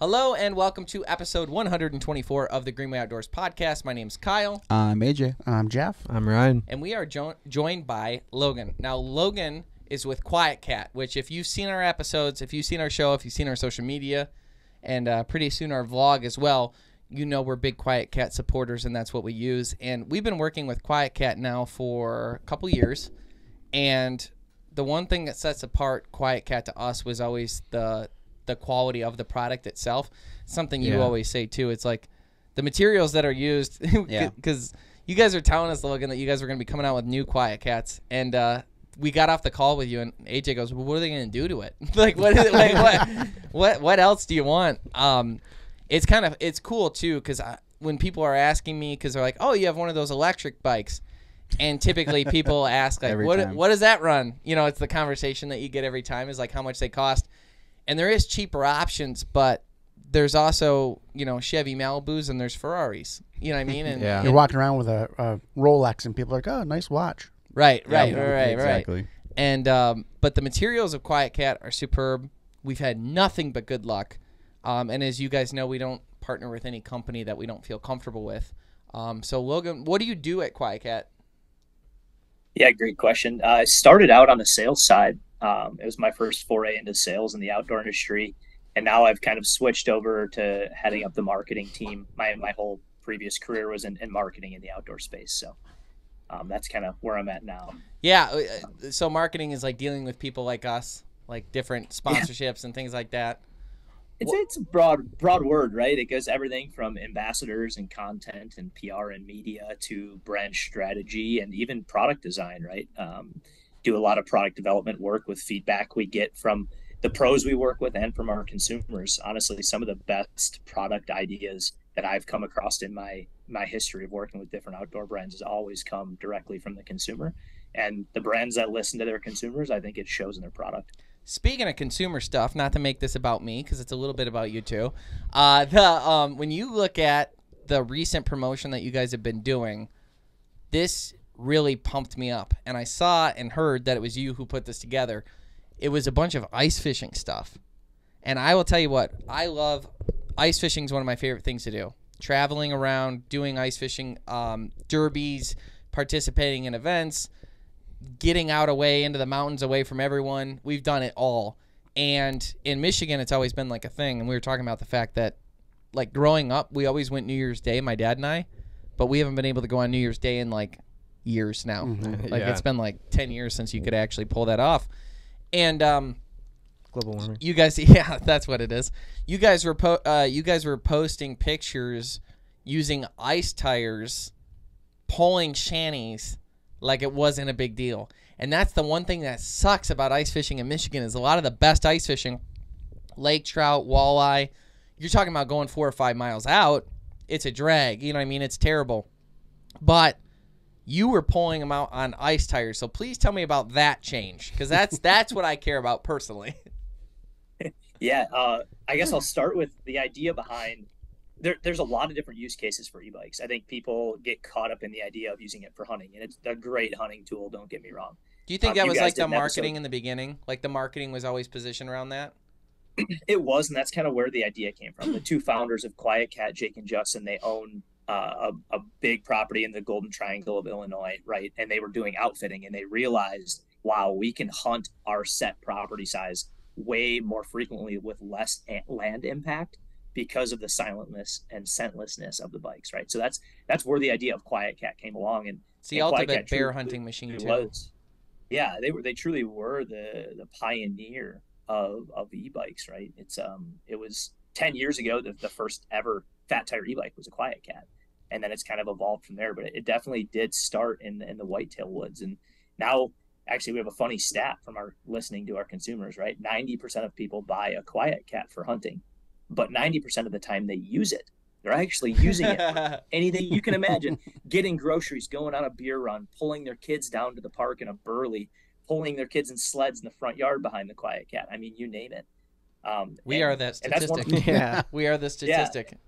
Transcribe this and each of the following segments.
Hello and welcome to episode 124 of the Green Way Outdoors podcast. My name's Kyle, I'm AJ. I'm Jeff. I'm Ryan. and we are jo- joined by Logan. Now, Logan is with QuietKat, which, if you've seen our episodes, if you've seen our show, if you've seen our social media, and uh, pretty soon our vlog as well, you know we're big QuietKat supporters, and that's what we use. And we've been working with QuietKat now for a couple years, and the one thing that sets apart QuietKat to us was always the the quality of the product itself. Something you Yeah. always say too. It's like the materials that are used Yeah. because you guys are telling us Logan that you guys were going to be coming out with new QuietKats and uh we got off the call with you and AJ goes, well, "What are they going to do to it? like what is it like what what what else do you want?" Um it's kind of it's cool too cuz when people are asking me cuz they're like, "Oh, you have one of those electric bikes." And typically people ask like what time. what does that run? You know, it's the conversation that you get every time is like how much they cost. And there is cheaper options, but there's also, you know, Chevy Malibus and there's Ferraris. You know what I mean? And, Yeah. and- You're walking around with a, a Rolex, and people are like, "Oh, nice watch." right, right, Yeah, right, right, exactly. right. And um, but the materials of QuietKat are superb. We've had nothing but good luck. Um, and as you guys know, we don't partner with any company that we don't feel comfortable with. Um, so Logan, what do you do at QuietKat? Yeah, great question. Uh, I started out on the sales side. Um, it was my first foray into sales in the outdoor industry, and now I've kind of switched over to heading up the marketing team. My my whole previous career was in, in marketing in the outdoor space, so um, that's kind of where I'm at now. Yeah, uh, so marketing is like dealing with people like us, like different sponsorships and things like that. It's it's a broad broad word, right? It goes everything from ambassadors and content and PR and media to brand strategy and even product design, right? Um, do a lot of product development work with feedback we get from the pros we work with and from our consumers. Honestly, some of the best product ideas that I've come across in my my history of working with different outdoor brands has always come directly from the consumer. And the brands that listen to their consumers, I think it shows in their product. Speaking of consumer stuff, not to make this about me because it's a little bit about you too. Uh, the um, when you look at the recent promotion that you guys have been doing, this really pumped me up, and I saw and heard that it was you who put this together. It was a bunch of ice fishing stuff, and I will tell you what I love. Ice fishing is one of my favorite things to do. Traveling around, doing ice fishing, um, derbies, participating in events getting out away into the mountains away from everyone. We've done it all. And in Michigan, it's always been like a thing. And we were talking about the fact that, like, growing up, we always went New Year's Day, my dad and I, but we haven't been able to go on New Year's Day in like years now. Like, Yeah. it's been like 10 years since you could actually pull that off. And, um, Global warming. you guys, yeah, that's what it is. You guys were po- uh, you guys were posting pictures using ice tires, pulling shanties like it wasn't a big deal. And that's the one thing that sucks about ice fishing in Michigan is a lot of the best ice fishing, lake trout, walleye. You're talking about going four or five miles out. It's a drag. You know what I mean? It's terrible. But you were pulling them out on ice tires. So please tell me about that change because that's that's what I care about personally. Yeah, uh, I guess I'll start with the idea behind. There, there's a lot of different use cases for e-bikes. I think people get caught up in the idea of using it for hunting, and it's a great hunting tool. Don't get me wrong. Do you think Um, that you was like the an episode- marketing in the beginning? Like the marketing was always positioned around that? It was, and that's kind of where the idea came from. The two founders of QuietKat, Jake and Justin, they own uh, a, a big property in the Golden Triangle of Illinois, right? And they were doing outfitting, and they realized, wow, we can hunt our set property size way more frequently with less land impact because of the silentness and scentlessness of the bikes, right? So that's that's where the idea of QuietKat came along, and It's the And ultimate bear hunting machine too. was. Yeah, they were. They truly were the the pioneer of of e-bikes, right? It's um, it was ten years ago that the first ever fat tire e-bike was a QuietKat, and then it's kind of evolved from there. But it, it definitely did start in in the whitetail woods, and now actually we have a funny stat from our listening to our consumers, right? Ninety percent of people buy a QuietKat for hunting, but ninety percent of the time they use it. They're actually using it for anything you can imagine getting groceries going on a beer run pulling their kids down to the park in a burley pulling their kids in sleds in the front yard behind the QuietKat i mean you name it um, we and- are that and that's one- statistic. Yeah. we are the statistic.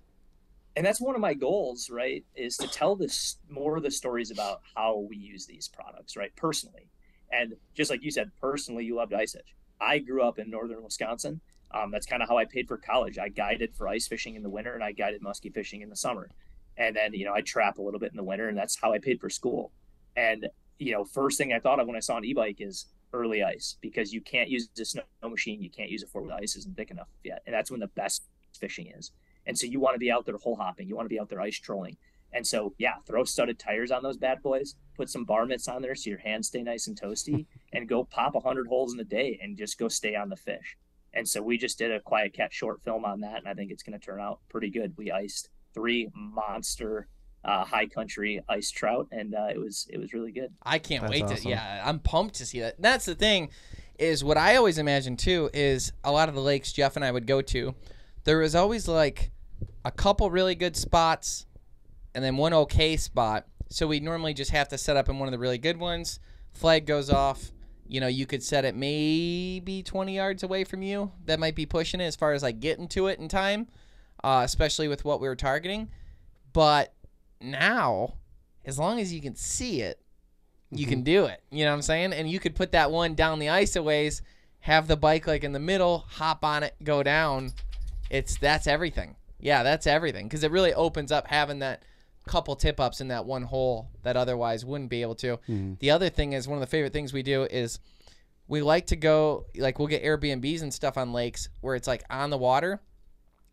And that's one of my goals right is to tell this more of the stories about how we use these products right personally and just like you said personally you loved ice edge i grew up in northern wisconsin Um, that's kind of how I paid for college. I guided for ice fishing in the winter and I guided muskie fishing in the summer. And then, you know, I trap a little bit in the winter and that's how I paid for school. And, you know, first thing I thought of when I saw an e-bike is early ice because you can't use a snow machine. You can't use a four wheel ice isn't thick enough yet. And that's when the best fishing is. And so you want to be out there hole hopping. You want to be out there ice trolling. And so, yeah, throw studded tires on those bad boys, put some bar mitts on there so your hands stay nice and toasty, and go pop 100 holes in a day and just go stay on the fish. And so we just did a QuietKat short film on that, and I think it's going to turn out pretty good. We iced three monster uh, high country ice trout, and uh, it was it was really good. I can't That's wait to. Yeah, I'm pumped to see that. That's the thing, is what I always imagine too. Is a lot of the lakes Jeff and I would go to, there was always like a couple really good spots, and then one okay spot. So we normally just have to set up in one of the really good ones. Flag goes off. You know, you could set it maybe 20 yards away from you. That might be pushing it as far as like getting to it in time, uh, especially with what we were targeting. But now, as long as you can see it, you can do it. You know what I'm saying? And you could put that one down the ice a ways, have the bike like in the middle, hop on it, go down. It's that's everything. Yeah, that's everything because it really opens up having that couple tip ups in that one hole that otherwise wouldn't be able to. Mm-hmm. The other thing is one of the favorite things we do is we like to go like we'll get Airbnbs and stuff on lakes where it's like on the water.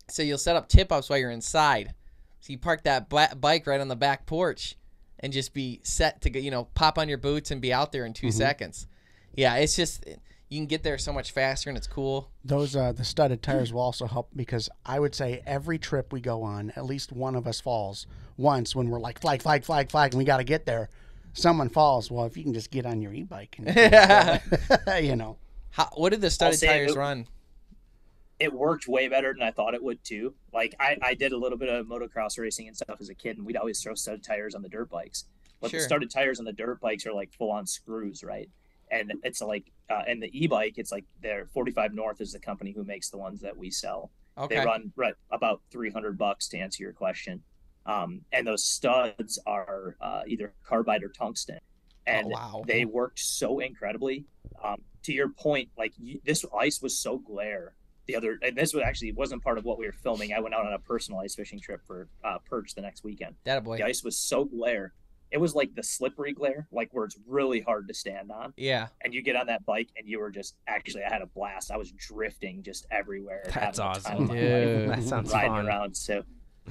So you'll set up tip ups while you're inside. So you park that bike right on the back porch and just be set to go, you know, pop on your boots and be out there in 2 mm-hmm. seconds. Yeah, it's just you can get there so much faster and it's cool. Those uh, the studded tires will also help because I would say every trip we go on, at least one of us falls once when we're like flag, flag, flag, flag, and we got to get there. Someone falls. Well, if you can just get on your e-bike, and, you know, How, what did the studded tires it- run? it worked way better than I thought it would too. Like I, I did a little bit of motocross racing and stuff as a kid, and we'd always throw studded tires on the dirt bikes. But Sure. the studded tires on the dirt bikes are like full on screws, right? And it's like, uh, and the e-bike, it's like they're 45 North is the company who makes the ones that we sell. Okay. They run right about 300 bucks to answer your question. Um, and those studs are uh, either carbide or tungsten. And Oh, wow. they worked so incredibly. Um, to your point, like you, this ice was so glare. The other, and this was actually wasn't part of what we were filming. I went out on a personal ice fishing trip for uh, perch the next weekend. That boy. The ice was so glare. It was like the slippery glare, like where it's really hard to stand on. Yeah. And you get on that bike, and you were just actually, I had a blast. I was drifting just everywhere. That's having the time awesome. Dude. That sounds riding fun. around. So,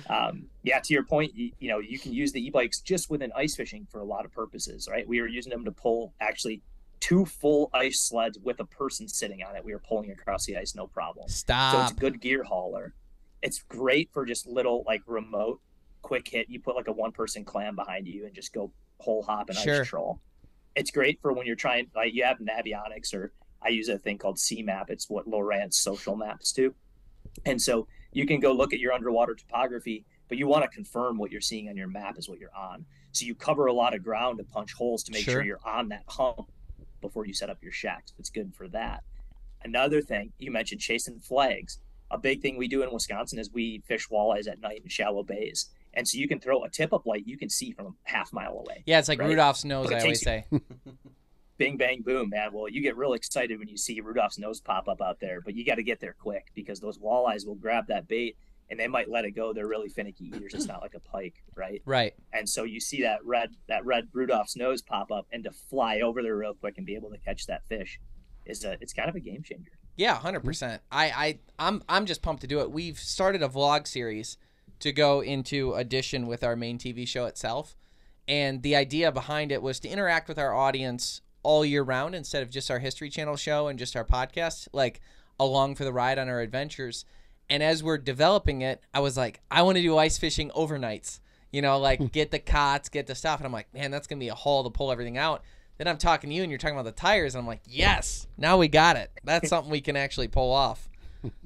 um, yeah, to your point, you, you know, you can use the e-bikes just within ice fishing for a lot of purposes, right? We were using them to pull actually two full ice sleds with a person sitting on it. We were pulling across the ice, no problem. Stop. So it's a good gear hauler. It's great for just little like remote, quick hit. You put like a one person clam behind you and just go hole hop and Sure. ice troll. It's great for when you're trying like you have Navionics or I use a thing called CMAP. It's what Lowrance social maps do. And so you can go look at your underwater topography, but you want to confirm what you're seeing on your map is what you're on. So you cover a lot of ground to punch holes to make Sure. sure you're on that hump before you set up your shacks. It's good for that. Another thing you mentioned chasing flags. A big thing we do in Wisconsin is we fish walleyes at night in shallow bays. And so you can throw a tip up light you can see from a half mile away. Yeah, it's like Right. Rudolph's nose. I always takes say. Bing bang boom, man. Well, you get real excited when you see Rudolph's nose pop up out there, but you got to get there quick because those walleyes will grab that bait and they might let it go. They're really finicky eaters. It's not like a pike, right? Right. And so you see that red that red Rudolph's nose pop up and to fly over there real quick and be able to catch that fish is a it's kind of a game changer. Yeah, hundred percent. I, I, I'm, I'm just pumped to do it. We've started a vlog series to go into addition with our main TV show itself, and the idea behind it was to interact with our audience all year round instead of just our History Channel show and just our podcast, like along for the ride on our adventures. And as we're developing it, I was like, I want to do ice fishing overnights. You know, like hmm. get the cots, get the stuff, and I'm like, man, that's gonna be a haul to pull everything out. Then I'm talking to you, and you're talking about the tires, and I'm like, yes, now we got it. That's something we can actually pull off.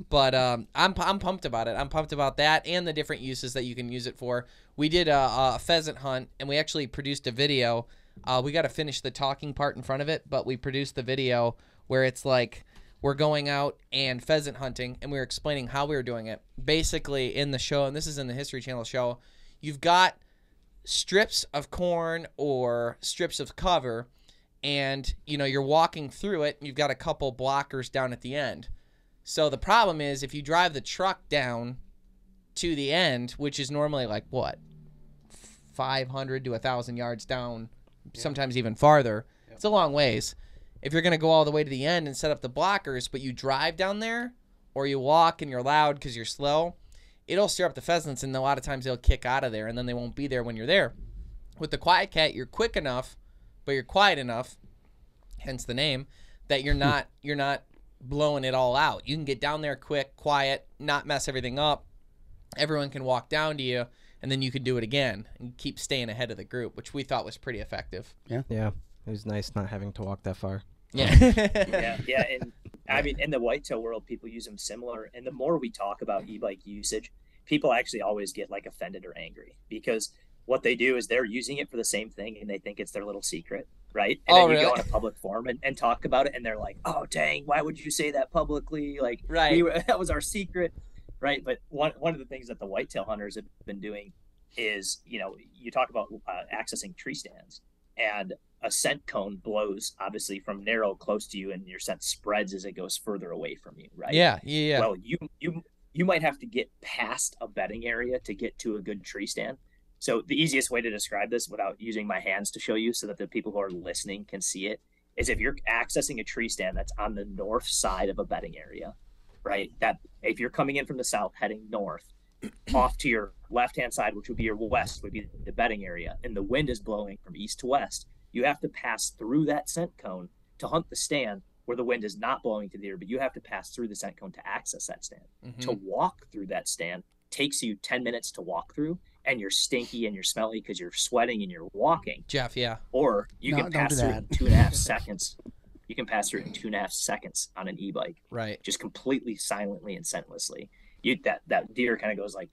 But um, I'm I'm pumped about it. I'm pumped about that and the different uses that you can use it for. We did a, a pheasant hunt, and we actually produced a video. Uh, we got to finish the talking part in front of it, but we produced the video where it's like we're going out and pheasant hunting, and we were explaining how we were doing it. Basically, in the show, and this is in the History Channel show, you've got strips of corn or strips of cover and you know you're walking through it you've got a couple blockers down at the end So the problem is if you drive the truck down to the end, which is normally like what, 500 to 1,000 yards down, sometimes even farther, it's a long ways. If you're going to go all the way to the end and set up the blockers, but you drive down there or you walk and you're loud because you're slow, it'll stir up the pheasants and a lot of times they'll kick out of there and then they won't be there when you're there. With the QuietKat, you're quick enough, but you're quiet enough, hence the name, that you're not you're not blowing it all out. You can get down there quick, quiet, not mess everything up. Everyone can walk down to you and then you can do it again and keep staying ahead of the group, which we thought was pretty effective. Yeah, Yeah. it was nice not having to walk that far. Yeah. yeah, yeah, and I mean, in the whitetail world, people use them similar. And the more we talk about e-bike usage, people actually always get like offended or angry because what they do is they're using it for the same thing and they think it's their little secret, right? And Oh, then you really? go on a public forum and, and talk about it, and they're like, "Oh, dang, why would you say that publicly? Like, Right. we were, that was our secret, right?" But one one of the things that the whitetail hunters have been doing is, you know, you talk about uh, accessing tree stands, and a scent cone blows obviously from narrow close to you, and your scent spreads as it goes further away from you, right? yeah, yeah, yeah. Well, you you you might have to get past a bedding area to get to a good tree stand. So the easiest way to describe this without using my hands to show you so that the people who are listening can see it is if you're accessing a tree stand that's on the north side of a bedding area, right? That if you're coming in from the south heading north, off to your left hand side, which would be your west, would be the bedding area, and the wind is blowing from east to west, you have to pass through that scent cone to hunt the stand where the wind is not blowing to the ear, but you have to pass through the scent cone to access that stand. Mhm. To walk through that stand takes you 10 minutes to walk through, and you're stinky and you're smelly because you're sweating and you're walking. Jeff, yeah. Or you No, can pass do through it in two and a half seconds. You can pass through it in two and a half seconds on an e-bike Right. just completely silently and scentlessly. You that that deer kind of goes like,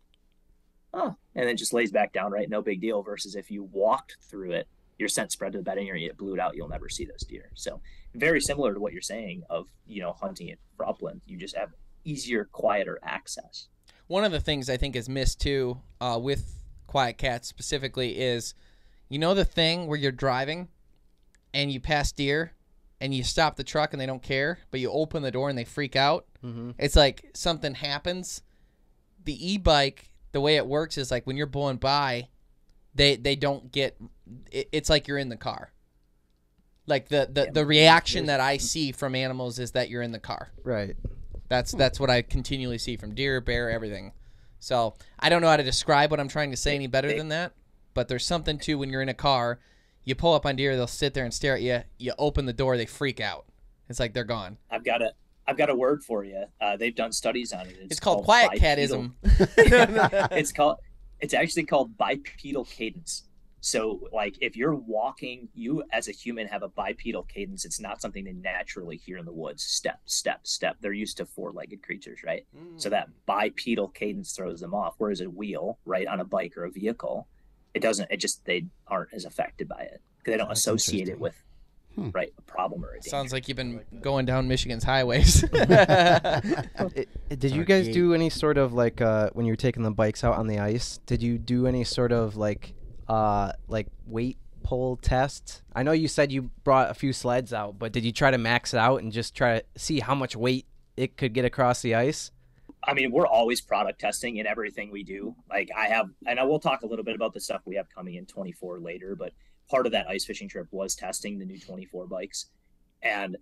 oh, and then just lays back down, right? No big deal. Versus if you walked through it, your scent spread to the bedding area, it blew it out. You'll never see those deer. So very similar to what you're saying of you know hunting it for upland. You just have easier, quieter access. One of the things I think is missed too uh, with QuietKats specifically is, you know, the thing where you're driving and you pass deer and you stop the truck and they don't care, but you open the door and they freak out. Mm-hmm. It's like something happens. The e-bike, the way it works is like when you're blowing by, they they don't get. It, it's like you're in the car. Like the the, the reaction that I see from animals is that you're in the car. Right. That's that's what I continually see from deer, bear, everything. So I don't know how to describe what I'm trying to say any better than that. But there's something too when you're in a car, you pull up on deer, they'll sit there and stare at you. You open the door, they freak out. It's like they're gone. I've got a I've got a word for you. Uh, they've done studies on it. It's, called, quiet bipedal- catism. it's called it's actually called bipedal cadence so like if you're walking you as a human have a bipedal cadence it's not something they naturally hear in the woods step step step they're used to four-legged creatures right so that bipedal cadence throws them off whereas a wheel right on a bike or a vehicle it doesn't it just they aren't as affected by it because they don't That's associate it with Hmm. right a problem or a danger. Sounds like you've been going down Michigan's highways. It, it- did you guys do any sort of like uh, when you were taking the bikes out on the ice? Did you do any sort of like uh, like weight pull test? I know you said you brought a few sleds out, but did you try to max it out and just try to see how much weight it could get across the ice? I mean, we're always product testing in everything we do. Like I have, and I will talk a little bit about the stuff we have coming in 24 later, but part of that ice fishing trip was testing the new 24 bikes. And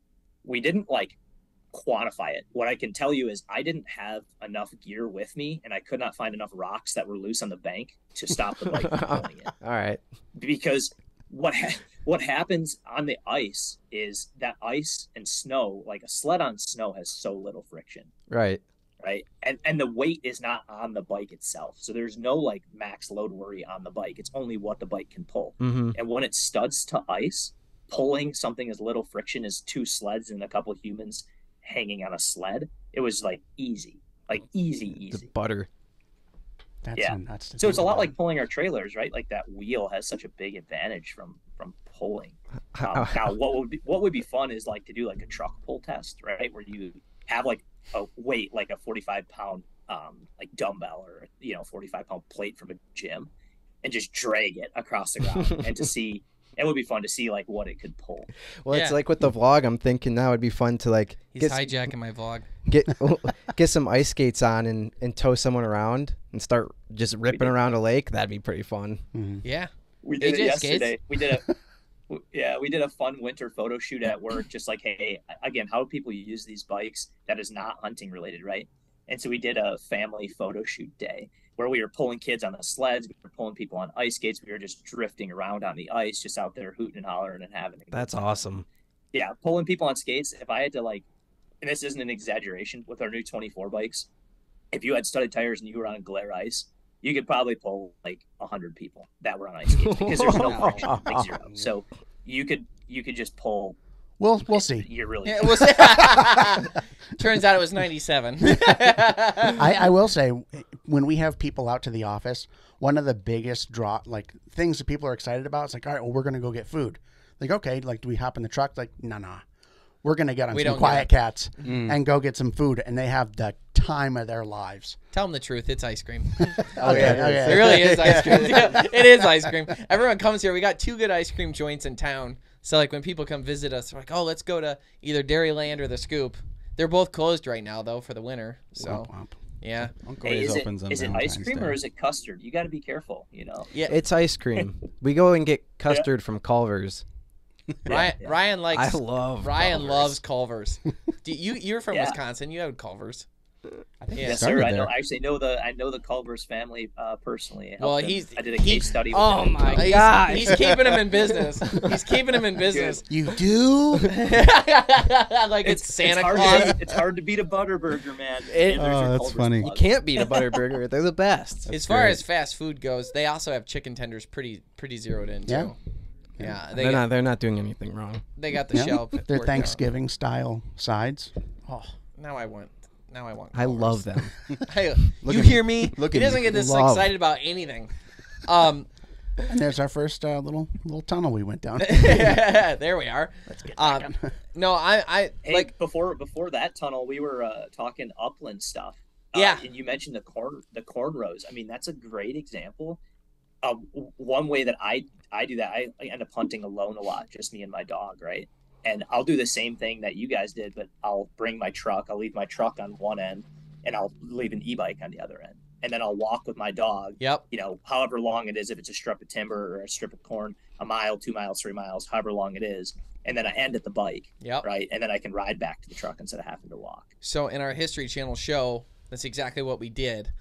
we didn't like quantify it. What I can tell you is I didn't have enough gear with me and I could not find enough rocks that were loose on the bank to stop the bike from pulling it All right. because what ha- what happens on the ice is that ice and snow, like a sled on snow has so little friction Right. right? And and the weight is not on the bike itself. So there's no like max load worry on the bike. It's only what the bike can pull. Mm-hmm. And when it studs to ice, pulling something as little friction as two sleds and a couple humans hanging on a sled, it was like easy. Like easy, easy. The butter. That's Yeah. nuts. So it's a lot about. like pulling our trailers, right? Like that wheel has such a big advantage from from pulling. Um, now, what would be what would be fun is like to do like a truck pull test, right? Where you have like a weight, like a forty-five pound um, like dumbbell or you know forty-five pound plate from a gym, and just drag it across the ground, and to see it would be fun to see like what it could pull. Well, it's like with the vlog. I'm thinking now it'd be fun to like He's get hijacking my vlog. get get some ice skates on and, and tow someone around and start just ripping around a lake. That'd be pretty fun. Mm-hmm. Yeah. We did AJ it skates? yesterday. We did a w- yeah, we did a fun winter photo shoot at work. Just like, hey, again, how do people use these bikes that is not hunting related, right? And so we did a family photo shoot day where we were pulling kids on the sleds, we were pulling people on ice skates, we were just drifting around on the ice, just out there hooting and hollering and having. That's awesome. Yeah, pulling people on skates. If I had to like, and this isn't an exaggeration, with our new 24 bikes, if you had studded tires and you were on glare ice, you could probably pull like hundred people that were on ice skates because there's no friction, like zero. So you could you could just pull. We'll we'll see. You're really Yeah, it was Turns out it was 97. I, I will say, when we have people out to the office, one of the biggest draw, like things that people are excited about, it's like, all right, well, we're gonna go get food. Like, okay, like, do we hop in the truck? Like, nah, nah. We're gonna get on We some quiet get cats mm. and go get some food, and they have the time of their lives. Tell them the truth. It's ice cream. Oh, yeah, it is. It really is ice cream. it is ice cream. Everyone comes here. We got two good ice cream joints in town. So like when people come visit us, they're like, "Oh, let's go to either Dairyland or the Scoop." They're both closed right now though for the winter. So Womp womp. yeah, Uncle Hey, is it, opens on it ice cream Day. or is it custard? You got to be careful. You know. yeah. It's ice cream. we go and get custard from Culver's. Ryan, yeah. Ryan likes. I love Ryan Culver's. loves Culver's. Do you you're from Yeah. Wisconsin. You have Culver's. I think Yeah. it Yes, sir. started I know. I actually know the I know the Culver's family uh, personally. I Well, helped them. he's- I did a he- case study. With Oh them. my He's, God. he's keeping him in business. He's keeping him in business. You do? like it's, Santa hard Claus. To, it's hard to beat a Butterburger, man. It- Oh, that's Culver's funny. plug. Can't beat a Butterburger. They're the best. As far great. as fast food goes, they also have chicken tenders pretty pretty zeroed in too. Yeah. Yeah, they They're got, not. They're not doing anything wrong. they got the Yeah. shell. They're worked out. Thanksgiving style sides. Oh, Now I want. Now I want. I Culver's. love them. Hey, Look you at hear me. me? Look he at me. doesn't get this Love. excited about anything. Um, and there's our first uh, little little tunnel we went down. there we are. Let's get Um, back on. no, I, I Hey, like. before before that tunnel, we were uh, talking upland stuff. Uh, Yeah. and you mentioned the corn the cornrows. I mean, that's a great example. of one way that I I do that, I, I end up hunting alone a lot, just me and my dog, right? And I'll do the same thing that you guys did, but I'll bring my truck. I'll leave my truck on one end, and I'll leave an e-bike on the other end, and then I'll walk with my dog Yep. you know, however long it is, if it's a strip of timber or a strip of corn, a mile, two miles, three miles, however long it is, and then I end at the bike, Yep. right? And then I can ride back to the truck instead of having to walk. So in our History Channel show, that's exactly what we did.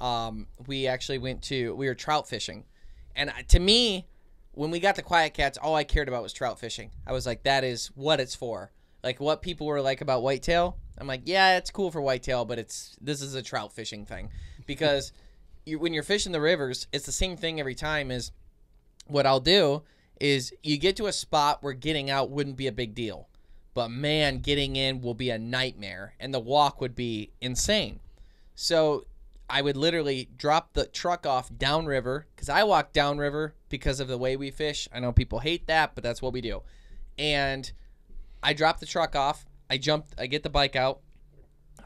Um, we actually went to we were trout fishing, and to me, when we got the QuietKats, all I cared about was trout fishing. I was like, that is what it's for. Like what people were like about whitetail. I'm like, yeah, it's cool for whitetail, but it's this is a trout fishing thing because you, when you're fishing the rivers, it's the same thing every time. Is what I'll do is you get to a spot where getting out wouldn't be a big deal but man, getting in will be a nightmare, and the walk would be insane. So I would literally drop the truck off downriver because I walk downriver because of the way we fish. I know people hate that, but that's what we do. And I drop the truck off. I jump. I get the bike out.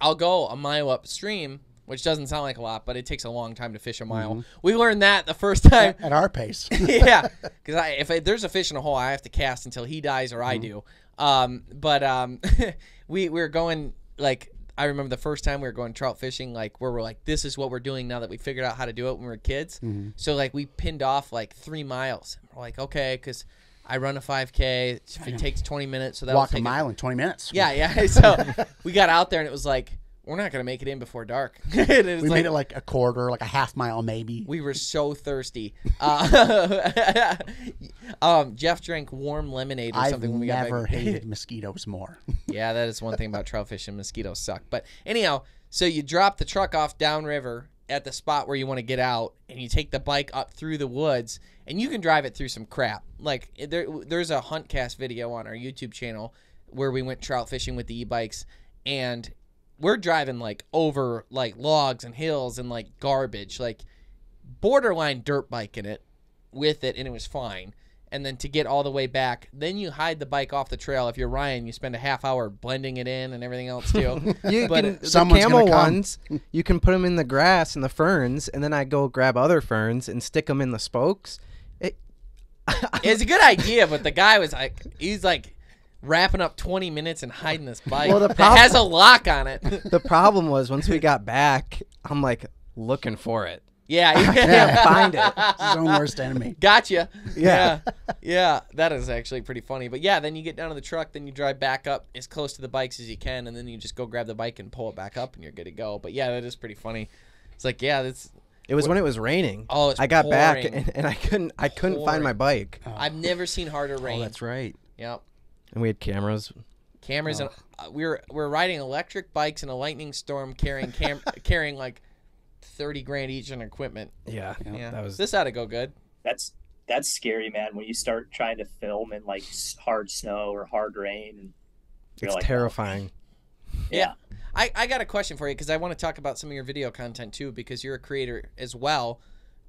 I'll go a mile upstream, which doesn't sound like a lot, but it takes a long time to fish a mile. We learned that the first time at our pace. yeah, because I, if I, there's a fish in a hole, I have to cast until he dies or I do. Um, but um, we were going like I remember the first time we were going trout fishing, like where we're like, this is what we're doing now that we figured out how to do it when we were kids. Mm-hmm. So like we pinned off like three miles. We're like, okay, because I run a 5K. It takes 20 minutes, so that Walk a mile in 20 minutes. Yeah, yeah. So we got out there and it was like, we're not gonna make it in before dark. it We like, made it like a quarter, like a half mile maybe. we were so thirsty. Uh, um, Jeff drank warm lemonade or I've something when we got never back. hated mosquitoes more. yeah, that is one thing about trout fishing. Mosquitoes suck. But anyhow, so you drop the truck off downriver at the spot where you want to get out, and you take the bike up through the woods, and you can drive it through some crap. Like there, there's a Huntcast video on our YouTube channel where we went trout fishing with the e-bikes, and we're driving like over like logs and hills and like garbage, like borderline dirt biking it with it, and it was fine. And then to get all the way back, then you hide the bike off the trail. If you're Ryan, you spend a half hour blending it in and everything else too. You But can, the someone's camel gonna come. ones, you can put them in the grass and the ferns, and then I go grab other ferns and stick them in the spokes. It, it's a good idea, but the guy was like, he's like, wrapping up 20 minutes and hiding this bike Well, the that has a lock on it. The problem was once we got back, I'm like looking for it. yeah, you can't find it. It's His own worst enemy. Gotcha. Yeah. yeah. Yeah, that is actually pretty funny. But yeah, then you get down to the truck, then you drive back up as close to the bikes as you can, and then you just go grab the bike and pull it back up, and you're good to go. But yeah, that is pretty funny. It's like, yeah, that's. It was when it was raining. Oh, it's I got back and, and I couldn't I couldn't find my bike. I've never seen harder oh, rain. Oh, that's right. Yep. And we had cameras. Cameras and uh, we were we're riding electric bikes in a lightning storm, carrying cam carrying like thirty grand each in equipment. Yeah. Yeah, That was this ought to go good. That's that's scary, man. When you start trying to film in like hard snow or hard rain, and it's like, oh, terrifying. yeah, I, I got a question for you because I want to talk about some of your video content too because you're a creator as well.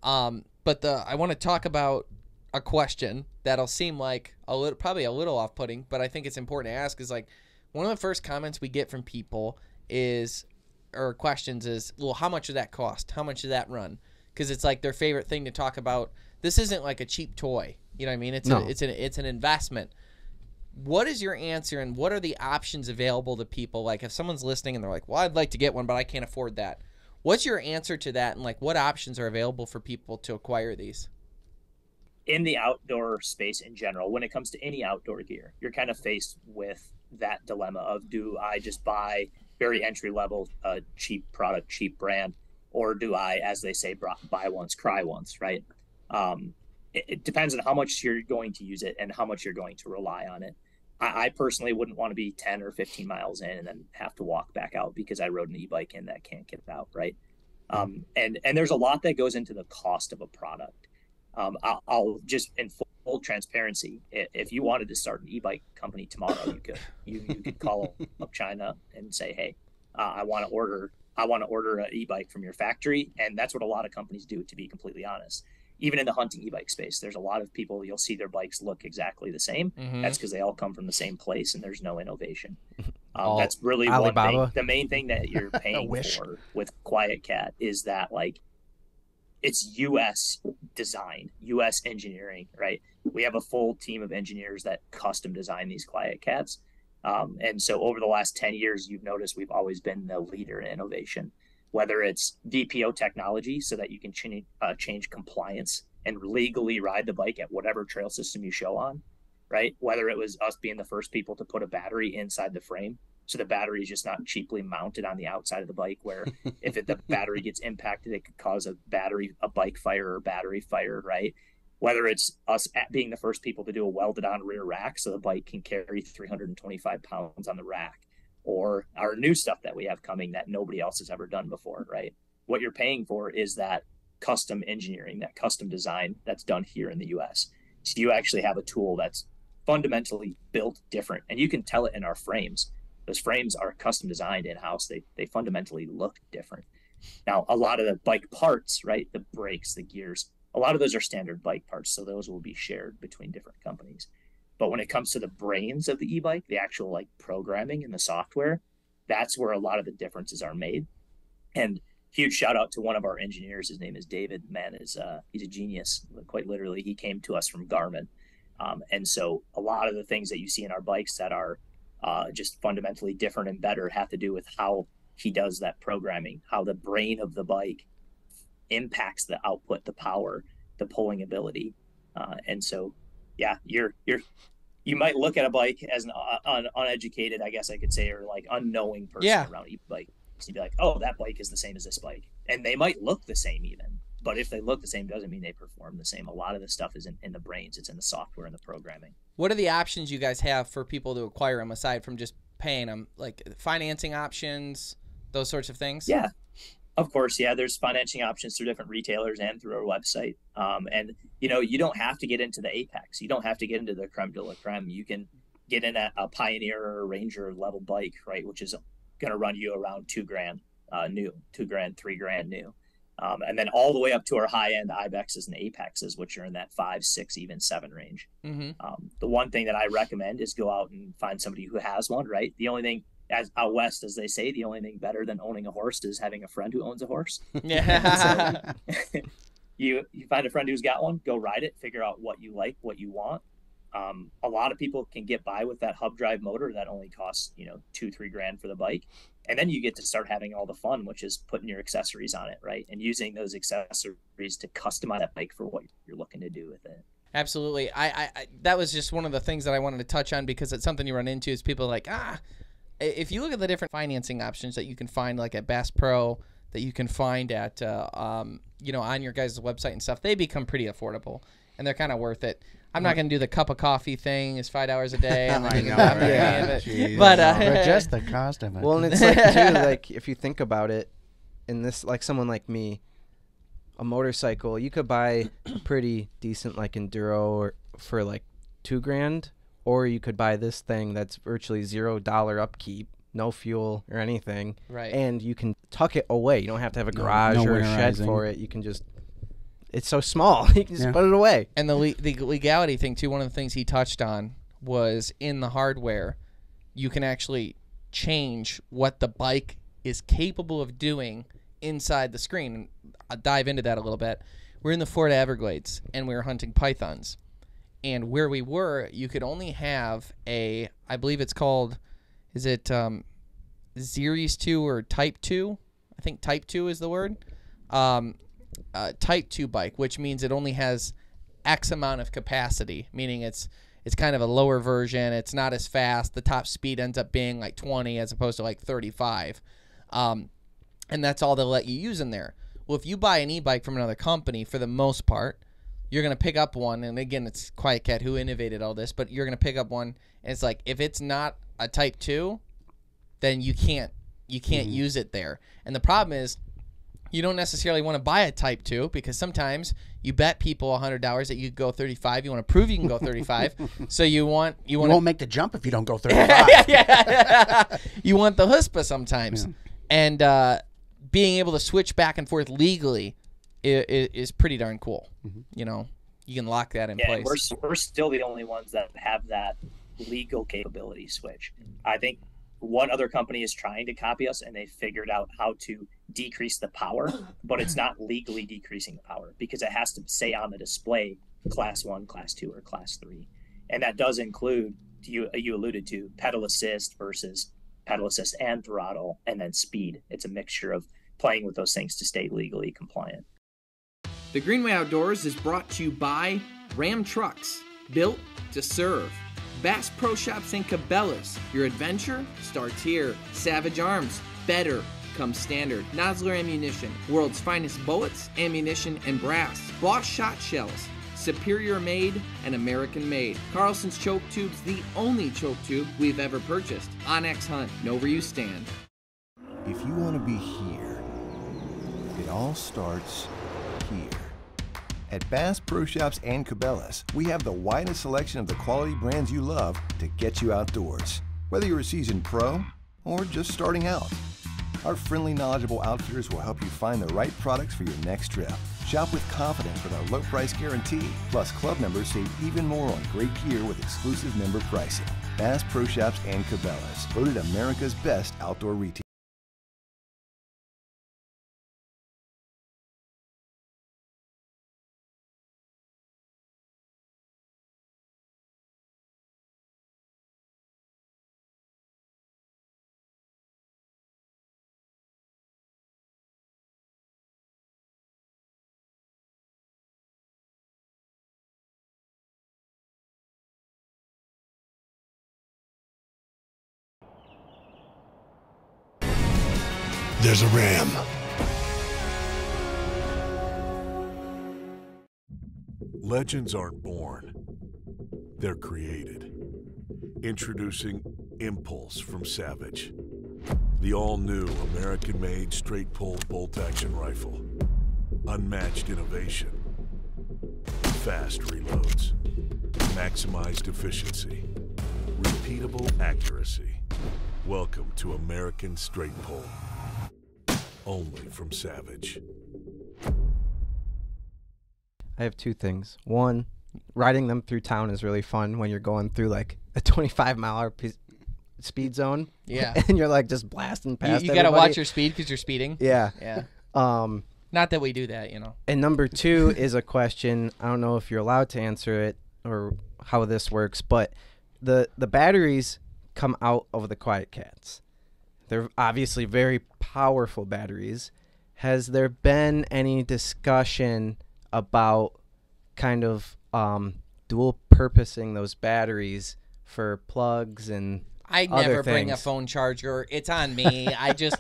Um, but the I want to talk about a question that'll seem like a little probably a little off putting, but I think it's important to ask is like one of the first comments we get from people is or questions is well how much did that cost? How much did that run? Because it's like their favorite thing to talk about. This isn't like a cheap toy. You know what I mean? It's No. a, it's an it's an investment what is your answer and what are the options available to people like if someone's listening and they're like well i'd like to get one but i can't afford that what's your answer to that and like what options are available for people to acquire these in the outdoor space in general, when it comes to any outdoor gear, you're kind of faced with that dilemma of do I just buy very entry level, uh, cheap product, cheap brand, or do I, as they say, buy once, cry once, right? Um, it, it depends on how much you're going to use it and how much you're going to rely on it. I, I personally wouldn't want to be 10 or 15 miles in and then have to walk back out because I rode an e-bike in that can't get out, right? Um, and and there's a lot that goes into the cost of a product. Um, I'll, I'll just in full, transparency, if you wanted to start an e-bike company tomorrow, you could. You, you could call up China and say, "Hey, uh, I want to order. I want to order an e-bike from your factory," and that's what a lot of companies do. To be completely honest, even in the hunting e-bike space, there's a lot of people. You'll see their bikes look exactly the same. mm-hmm. That's because they all come from the same place, and there's no innovation. Um, that's really Alibaba. one thing. The main thing that you're paying for with QuietKat is that like it's U.S. design, U.S. engineering, right? We have a full team of engineers that custom design these QuietKats, um, and so over the last ten years, you've noticed we've always been the leader in innovation. Whether it's vpo technology, so that you can change, uh, change compliance and legally ride the bike at whatever trail system you show on, right? Whether it was us being the first people to put a battery inside the frame, so the battery is just not cheaply mounted on the outside of the bike, where if it, the battery gets impacted, it could cause a battery, a bike fire or battery fire, right? Whether it's us at being the first people to do a welded on rear rack so the bike can carry 325 pounds on the rack, or our new stuff that we have coming that nobody else has ever done before, right? What you're paying for is that custom engineering, that custom design that's done here in the US. So you actually have a tool that's fundamentally built different, and you can tell it in our frames. Those frames are custom designed in house. They they fundamentally look different. Now, a lot of the bike parts, right, the brakes, the gears, a lot of those are standard bike parts, so those will be shared between different companies. But when it comes to the brains of the e-bike, the actual like programming and the software, that's where a lot of the differences are made. And huge shout out to one of our engineers. His name is David. Man, is uh, he's a genius. Quite literally, he came to us from Garmin, um, and so a lot of the things that you see in our bikes that are uh, just fundamentally different and better have to do with how he does that programming, how the brain of the bike impacts the output, the power, the pulling ability, uh, and so yeah, you're you're you might look at a bike as an uh, un, uneducated, I guess I could say, or like unknowing person Yeah. around e-bike. So you'd be like, oh, that bike is the same as this bike, and they might look the same even. But if they look the same, doesn't mean they perform the same. A lot of the stuff is in, in the brains. It's in the software and the programming. what are the options you guys have for people to acquire them aside from just paying them like financing options those sorts of things Yeah, of course. Yeah, there's financing options through different retailers and through our website. Um, and you know, you don't have to get into the Apex. You don't have to get into the creme de la creme. You can get in a, a Pioneer or Ranger level bike, right, which is going to run you around two grand uh, new, two grand, three grand new. Um, and then all the way up to our high end Ibexes and Apexes, which are in that five, six, even seven range. mm-hmm. Um, the one thing that I recommend is go out and find somebody who has one. Right. The only thing, as out west, as they say, the only thing better than owning a horse is having a friend who owns a horse. yeah you you find a friend who's got one, go ride it, figure out what you like, what you want, Um, a lot of people can get by with that hub drive motor that only costs you know two three grand for the bike, and then you get to start having all the fun, which is putting your accessories on it, right, and using those accessories to customize that bike for what you're looking to do with it. Absolutely. I, I, I that was just one of the things that I wanted to touch on because it's something you run into is people like ah, if you look at the different financing options that you can find like at Bass Pro that you can find at uh, um, you know on your guys' website and stuff, they become pretty affordable and they're kind of worth it. I'm not going to do the cup of coffee thing. It's five hours a day. And I know, right? it. Yeah. Jeez. But, uh, For just the cost of it. Well, and it's like too, like if you think about it, in this, like someone like me, a motorcycle, you could buy a pretty decent like enduro or, for like two grand, or you could buy this thing that's virtually zero dollar upkeep, no fuel or anything, Right. and you can tuck it away. You don't have to have a garage no or a shed for it. You can just, it's so small, you can just Yeah. put it away. And the le- the legality thing too. One of the things he touched on was in the hardware, you can actually change what the bike is capable of doing inside the screen. And I'll dive into that a little bit. We're in the Florida Everglades and we were hunting pythons, and where we were, you could only have a, I believe it's called, is it um, Series two or Type two? I think Type two is the word. Um, uh, Type two bike, which means it only has X amount of capacity, meaning it's it's kind of a lower version. It's not as fast. The top speed ends up being like 20 as opposed to like 35. Um, and that's all they'll let you use in there. Well, if you buy an e-bike from another company, for the most part, you're gonna pick up one, and again, it's QuietKat who innovated all this, but you're gonna pick up one, and it's like if it's not a Type Two, then you can't you can't use it there. And the problem is, you don't necessarily want to buy a Type Two because sometimes you bet people hundred dollars that you go 35. You want to prove you can go 35, so you want you you want won't make the jump if you don't go 35. yeah. you want the huspa sometimes, and uh, being able to switch back and forth legally is, is pretty darn cool. You know, you can lock that in Yeah, place. we're we're still the only ones that have that legal capability switch. I think one other company is trying to copy us, and they figured out how to decrease the power, but it's not legally decreasing the power because it has to say on the display class one, class two, or class three, and that does include you you alluded to pedal assist versus pedal assist and throttle, and then speed. It's a mixture of playing with those things to stay legally compliant. The Green Way Outdoors is brought to you by Ram Trucks, built to serve. Bass Pro Shops and Cabela's. Your adventure starts here. Savage Arms, better comes standard. Nosler Ammunition, world's finest bullets, ammunition, and brass. Boss Shot Shells, superior made and American made. Carlson's Choke Tubes, the only choke tube we've ever purchased. onX Hunt, know where you stand. If you want to be here, it all starts here. At Bass Pro Shops and Cabela's, we have the widest selection of the quality brands you love to get you outdoors. Whether you're a seasoned pro or just starting out, our friendly, knowledgeable outfitters will help you find the right products for your next trip. Shop with confidence with our low price guarantee. Plus, club members save even more on great gear with exclusive member pricing. Bass Pro Shops and Cabela's, voted America's best outdoor retailer. There's a ram. Legends aren't born, they're created. Introducing Impulse from Savage, the all new American made straight pull bolt action rifle. Unmatched innovation, fast reloads, maximized efficiency, repeatable accuracy. Welcome to American Straight Pull. Only from Savage. I have two things. One, riding them through town is really fun when you're going through like a 25 mile hour p- speed zone. Yeah. and you're like just blasting You, past. you gotta watch your speed because you're speeding. Yeah. Yeah. Um. Not that we do that, you know. And number two is a question. I don't know if you're allowed to answer it or how this works, but the the batteries come out of the QuietKats. They're obviously very powerful batteries. Has there been any discussion about kind of um, dual purposing those batteries for plugs and I other never bring a phone charger. It's on me. I just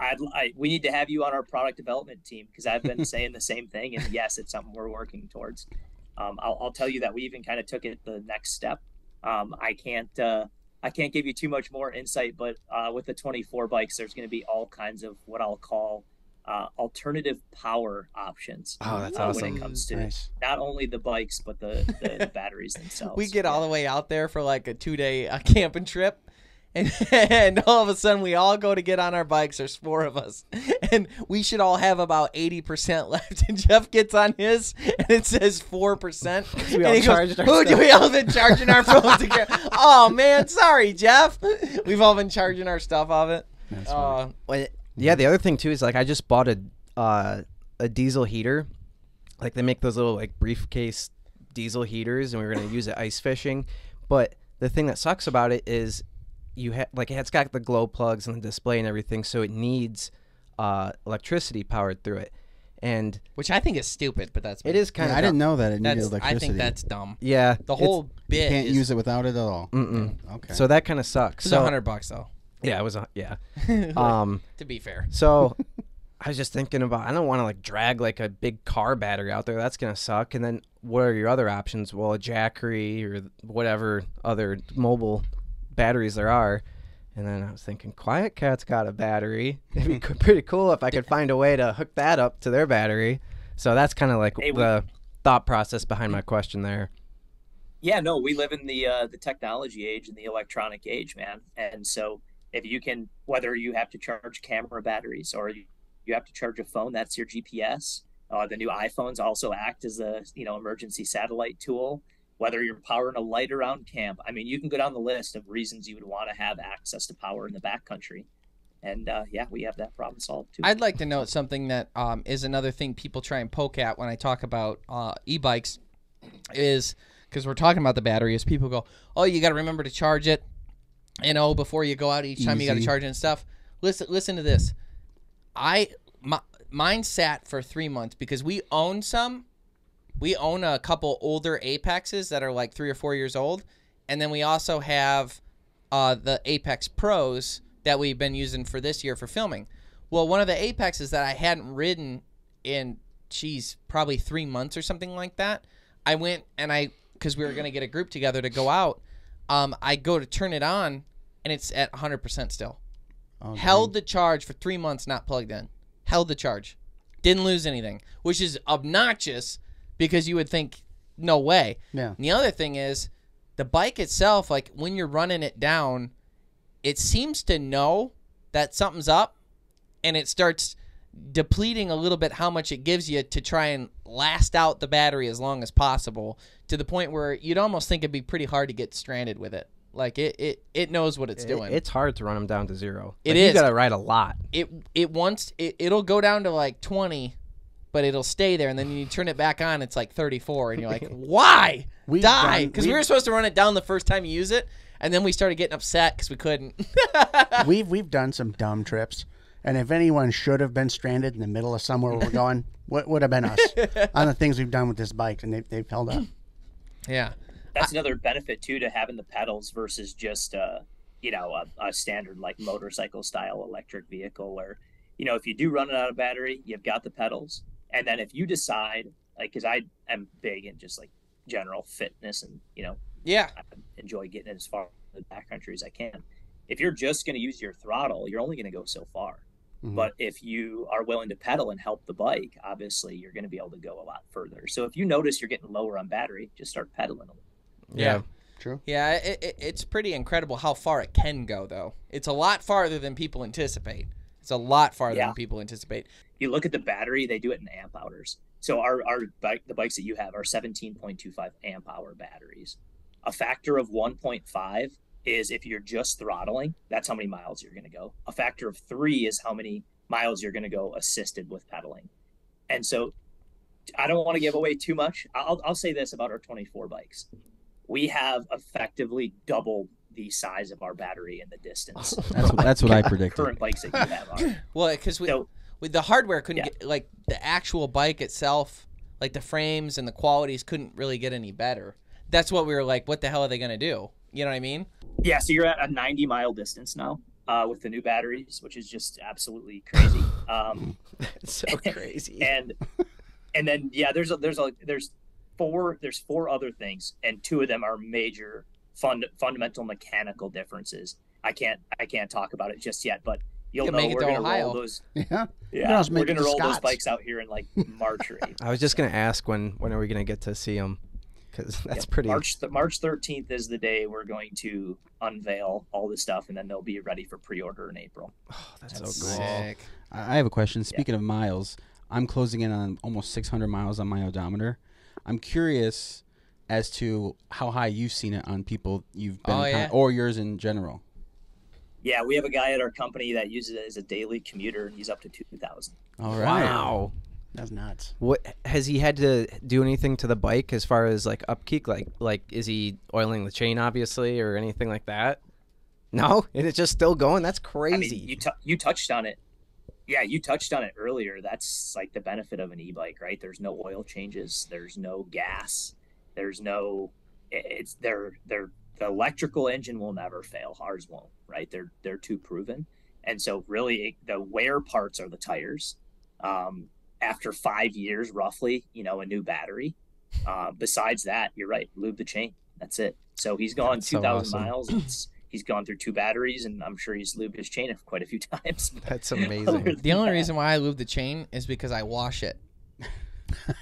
I'd, I, we need to have you on our product development team because I've been saying the same thing, and yes, it's something we're working towards. Um, I'll, I'll tell you that we even kind of took it the next step. Um, I can't uh, I can't give you too much more insight, but uh, with the 24 bikes, there's going to be all kinds of what I'll call uh, alternative power options. Oh, that's uh, When it comes to Nice. not only the bikes but the, the, the batteries themselves. we get all the way out there for like a two day uh, camping trip. And, and all of a sudden, we all go to get on our bikes. There's four of us, and we should all have about eighty percent left. And Jeff gets on his, and it says four percent. We and all he goes, charged our "Oh, stuff." we all been charging our phones again." oh man, sorry, Jeff. We've all been charging our stuff of it. That's Uh, Well, yeah, the other thing too is like I just bought a uh, a diesel heater. Like they make those little like briefcase diesel heaters, and we were gonna use it ice fishing. But the thing that sucks about it is you have like it's got the glow plugs and the display and everything, so it needs uh, electricity powered through it. And which I think is stupid, but that's it is kind Yeah, of I didn't know that it needed That's electricity. I think that's dumb. yeah The whole bit you can't is, use it without it at all. Mm-mm. Okay. So that kind of sucks. It's a So hundred bucks though. yeah, it was a, yeah. Um, to be fair. So I was just thinking about I don't want to like drag like a big car battery out there. That's gonna suck. And then what are your other options? Well, a Jackery or whatever other mobile batteries there are. And then I was thinking, QuietKat's got a battery. It'd be pretty cool if I could find a way to hook that up to their battery. So that's kind of like Hey, we- the thought process behind my question there. yeah no we live in the uh, the technology age and the electronic age man and so if you can whether you have to charge camera batteries or you, you have to charge a phone that's your gps uh, the new iphones also act as a you know emergency satellite tool whether you're powering a light around camp i mean you can go down the list of reasons you would want to have access to power in the backcountry and uh, yeah we have that problem solved too I'd like to note something that um, is another thing people try and poke at when I talk about uh, e-bikes is because we're talking about the battery. Is people go, oh, you got to remember to charge it, you know, before you go out each time you got to charge it and stuff. Listen, listen to this. I my, mine sat for three months because we own some. We own a couple older Apexes that are like three or four years old, and then we also have uh, the Apex Pros that we've been using for this year for filming. Well, one of the Apexes that I hadn't ridden in, geez, probably three months or something like that. I went and I, because we were gonna get a group together to go out. Um, I go to turn it on, and it's at 100% still. Oh, Held the charge for three months, not plugged in. Held the charge, didn't lose anything, which is obnoxious because you would think, no way. Yeah. And the other thing is, the bike itself, like when you're running it down, it seems to know that something's up, and it starts depleting a little bit how much it gives you to try and last out the battery as long as possible to the point where you'd almost think it'd be pretty hard to get stranded with it. Like it, it, it knows what it's It- doing. it's hard to run them down to zero. It Like, is. You got to ride a lot. it it wants it, it'll go down to like 20 but it'll stay there. And then you turn it back on it's like 34 and you're like why? We've die. because we were supposed to run it down the first time you use it and then we started getting upset because we couldn't. We've we've done some dumb trips, and if anyone should have been stranded in the middle of somewhere we're going, what would have been us on the things we've done with this bike, and they they've held up. yeah. That's another benefit too to having the pedals versus just uh you know a, a standard like motorcycle style electric vehicle where you know if you do run it out of battery you've got the pedals and then if you decide like because i am big in just like general fitness and you know yeah. I enjoy getting as far in the backcountry as i can. If you're just going to use your throttle you're only going to go so far. Mhm. but if you are willing to pedal and help the bike obviously you're going to be able to go a lot further. So if you notice you're getting lower on battery just start pedaling a little. Yeah. True. yeah it, it, it's pretty incredible how far it can go though. It's a lot farther than people anticipate it's a lot farther Yeah. than people anticipate you look at the battery, they do it in amp hours. So our, our bike, the bikes that you have are 17.25 amp hour batteries. A factor of 1.5 is if you're just throttling, that's how many miles you're going to go. A factor of three is how many miles you're going to go assisted with pedaling. And so I don't want to give away too much. I'll I'll say this about our 24 bikes. We have effectively doubled the size of our battery and the distance. That's what, that's what I predicted. Current bikes that you have are. Well, because we, So with the hardware couldn't Yeah. get like the actual bike itself, like the frames and the qualities couldn't really get any better. That's what we were like. What the hell are they gonna do? You know what I mean? yeah, so you're at a 90 mile distance now uh, with the new batteries, which is just absolutely crazy. Um, so crazy. and and then yeah there's a, there's a there's four there's four other things and two of them are major fund fundamental mechanical differences i can't i can't talk about it just yet but you'll You know we're gonna Ohio. roll those Yeah. yeah we're gonna to roll those bikes out here in like march or April. I was just gonna ask when when are we gonna get to see them? Because that's Yep. pretty. march th- march 13th is the day we're going to unveil all the stuff and then they'll be ready for pre-order in april Oh, that's, That's so cool. sick. I I have a question. Speaking of miles, I'm closing in on almost 600 miles on my odometer. I'm curious as to how high you've seen it on people you've been, Oh, con- yeah? or yours in general. yeah we have a guy at our company that uses it as a daily commuter and he's up to 2000 All right. Wow. That's nuts. What has he had to do anything to the bike as far as like upkeep? Like like is he oiling the chain obviously or anything like that? No, and it's just still going. That's crazy. I mean, you t- you touched on it. Yeah, you touched on it earlier. That's like the benefit of an e-bike, right? There's no oil changes. There's no gas. There's no. It's they're they're the electrical engine will never fail. Ours won't, right? They're they're too proven, and so really the wear parts are the tires. Um, after five years, roughly, you know, a new battery. Uh, besides that, you're right. Lube the chain. That's it. So he's gone That's so 2,000 awesome. miles. It's, he's gone through two batteries, and I'm sure he's lubed his chain quite a few times. That's amazing. The only that- reason why I lube the chain is because I wash it,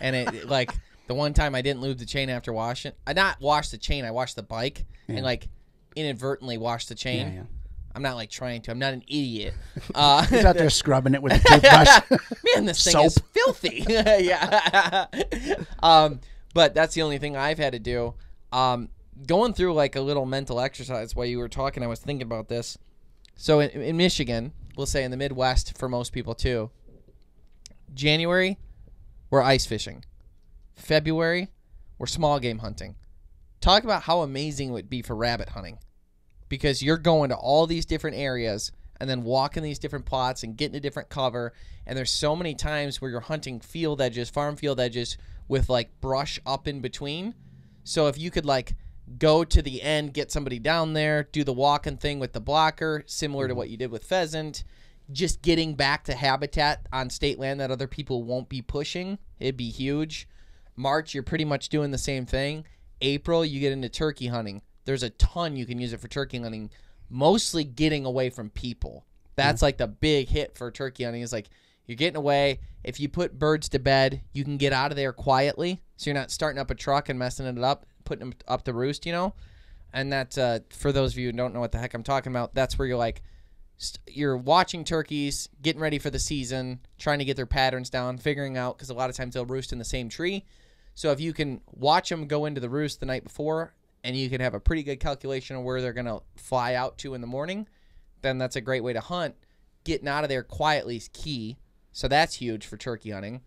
and it like the one time I didn't lube the chain after washing. I not wash the chain. I washed the bike Yeah. and like inadvertently washed the chain. Yeah, yeah. I'm not like trying to. I'm not an idiot. Uh, He's out there scrubbing it with a toothbrush. Man, this thing is filthy. yeah. um, but that's the only thing I've had to do. Um, going through like a little mental exercise while you were talking, I was thinking about this. So in, in Michigan, we'll say in the Midwest for most people too, January, we're ice fishing. February, we're small game hunting. Talk about how amazing it would be for rabbit hunting because you're going to all these different areas and then walking these different plots and getting a different cover. And there's so many times where you're hunting field edges, farm field edges with like brush up in between. So if you could like go to the end, get somebody down there, do the walking thing with the blocker, similar to mm-hmm. what you did with pheasant, just getting back to habitat on state land that other people won't be pushing, it'd be huge. March, you're pretty much doing the same thing. April, you get into turkey hunting. There's a ton you can use it for turkey hunting, mostly getting away from people. That's like the big hit for turkey hunting is like you're getting away. If you put birds to bed, you can get out of there quietly. So you're not starting up a truck and messing it up, putting them up to roost, you know? And that, uh, for those of you who don't know what the heck I'm talking about, that's where you're like, st- you're watching turkeys, getting ready for the season, trying to get their patterns down, figuring out because a lot of times they'll roost in the same tree. So if you can watch them go into the roost the night before, and you can have a pretty good calculation of where they're gonna fly out to in the morning, then that's a great way to hunt. Getting out of there quietly is key. So that's huge for turkey hunting.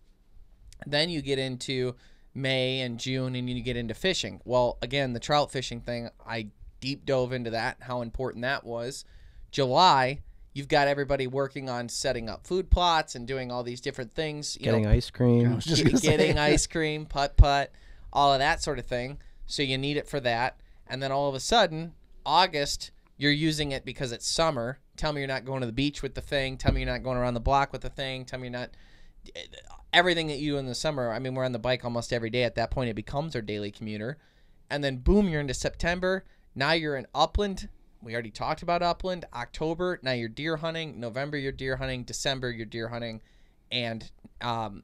Then you get into May and June and you get into fishing. Well, again, the trout fishing thing, I deep dove into that, how important that was. July, you've got everybody working on setting up food plots and doing all these different things. You Getting know, ice cream. I was just get- getting ice cream, putt putt, all of that sort of thing. So you need it for that. And then all of a sudden, August, you're using it because it's summer. Tell me you're not going to the beach with the thing. Tell me you're not going around the block with the thing. Tell me you're not. Everything that you do in the summer, I mean, we're on the bike almost every day. At that point, it becomes our daily commuter. And then, boom, you're into September. Now you're in upland. We already talked about upland. October, now you're deer hunting. November, you're deer hunting. December, you're deer hunting. And um,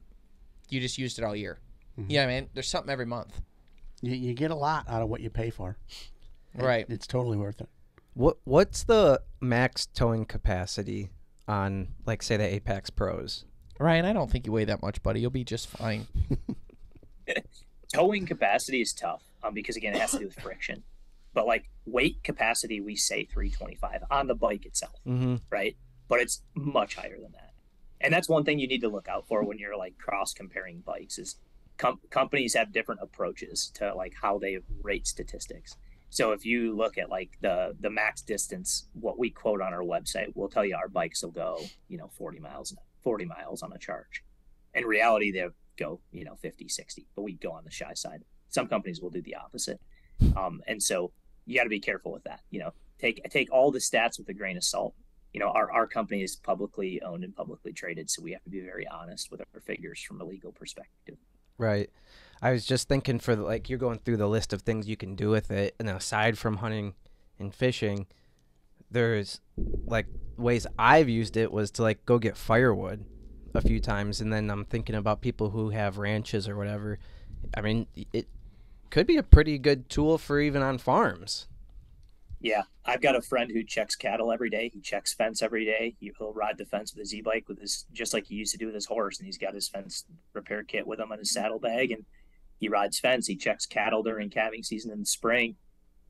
you just used it all year. Yeah, I man. There's something every month. You, you get a lot out of what you pay for. It- Right. It's totally worth it. What what's the max towing capacity on like say the Apex Pros? Ryan, I don't think you weigh that much, buddy. You'll be just fine. towing capacity is tough um, because again it has to do with friction but like weight capacity we say 325 on the bike itself Mm-hmm. right but it's much higher than that and that's one thing you need to look out for when you're like cross comparing bikes is com- companies have different approaches to like how they rate statistics. So if you look at like the the max distance, what we quote on our website, we'll tell you our bikes will go, you know, 40 miles 40 miles on a charge. In reality, they go, you know, 50, 60, but we go on the shy side. Some companies will do the opposite. Um, and so you got to be careful with that. You know, take take all the stats with a grain of salt. You know, our, our company is publicly owned and publicly traded, so we have to be very honest with our figures from a legal perspective. Right. I was just thinking for the, like you're going through the list of things you can do with it, and aside from hunting and fishing, there's like ways I've used it was to like go get firewood a few times, and then I'm thinking about people who have ranches or whatever. I mean, it could be a pretty good tool for even on farms. Yeah, I've got a friend who checks cattle every day. He checks fence every day. He, will ride the fence with his e-bike with his just like he used to do with his horse, and he's got his fence repair kit with him on his saddlebag, and he rides fence. He checks cattle during calving season in the spring.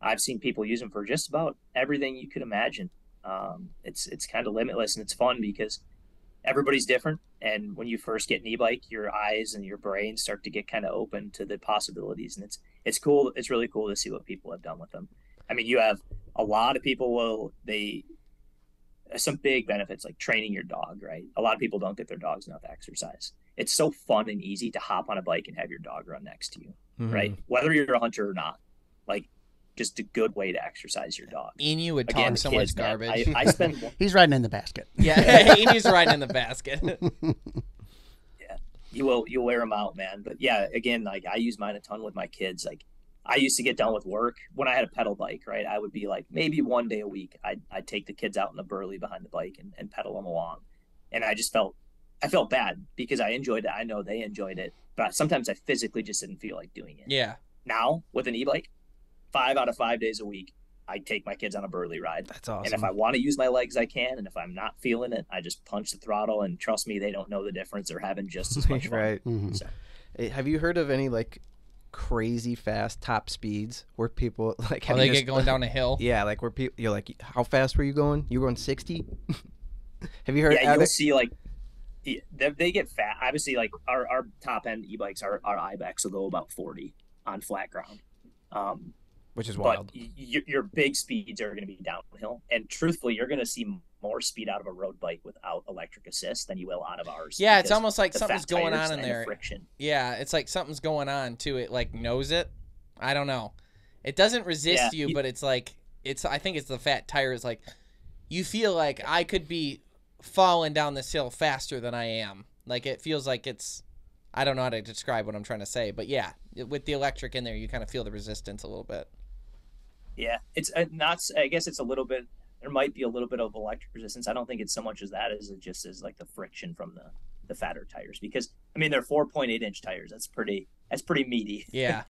I've seen people use them for just about everything you could imagine. Um, it's it's kind of limitless and it's fun because everybody's different. And when you first get an e-bike, your eyes and your brain start to get kind of open to the possibilities, and it's it's cool. It's really cool to see what people have done with them. I mean, you have a lot of people will they some big benefits like training your dog, right? A lot of people don't get their dogs enough exercise. It's so fun and easy to hop on a bike and have your dog run next to you, Mhm. right? Whether you're a hunter or not, like just a good way to exercise your dog. Enu would Again, talk so kids, much man, garbage. I, I spend He's riding in the basket. yeah, Enu's riding in the basket. Yeah, you will you'll wear them out, man. But yeah, again, like I use mine a ton with my kids. Like I used to get done with work when I had a pedal bike, right? I would be like maybe one day a week, I'd, I'd take the kids out in the burley behind the bike and, and pedal them along. And I just felt, I felt bad because I enjoyed it. I know they enjoyed it, but sometimes I physically just didn't feel like doing it. yeah, Now with an e-bike, five out of five days a week, I take my kids on a burley ride. That's awesome. And if I want to use my legs, I can. And if I'm not feeling it, I just punch the throttle. And trust me, they don't know the difference. They're having just as much fun. right. Mhm. So, Hey, Have you heard of any like crazy fast top speeds where people like how have they you get going down a hill. Yeah, like where people you're like, how fast were you going? You were going sixty. have you heard? yeah, you'll see like the- they, they get fat. Obviously, like our, our top end e-bikes, our, our ibex will go about 40 on flat ground. Um, which is but wild. y- y- your big speeds are going to be downhill. And truthfully, you're going to see more speed out of a road bike without electric assist than you will out of ours. Yeah, it's almost like something's going on in there. Friction. Yeah, it's like something's going on too. It like knows it. I don't know. It doesn't resist Yeah, you, you- but it's like it's. I think it's the fat tire. Is Like you feel like I could be falling down this hill faster than I am. Like it feels like it's. I don't know how to describe what I'm trying to say, but yeah, with the electric in there, you kind of feel the resistance a little bit. Yeah, it's uh, not. I guess it's a little bit. There might be a little bit of electric resistance. I don't think it's so much as that as it just is like the friction from the the fatter tires because I mean they're 4.8 inch tires. That's pretty. That's pretty meaty. Yeah.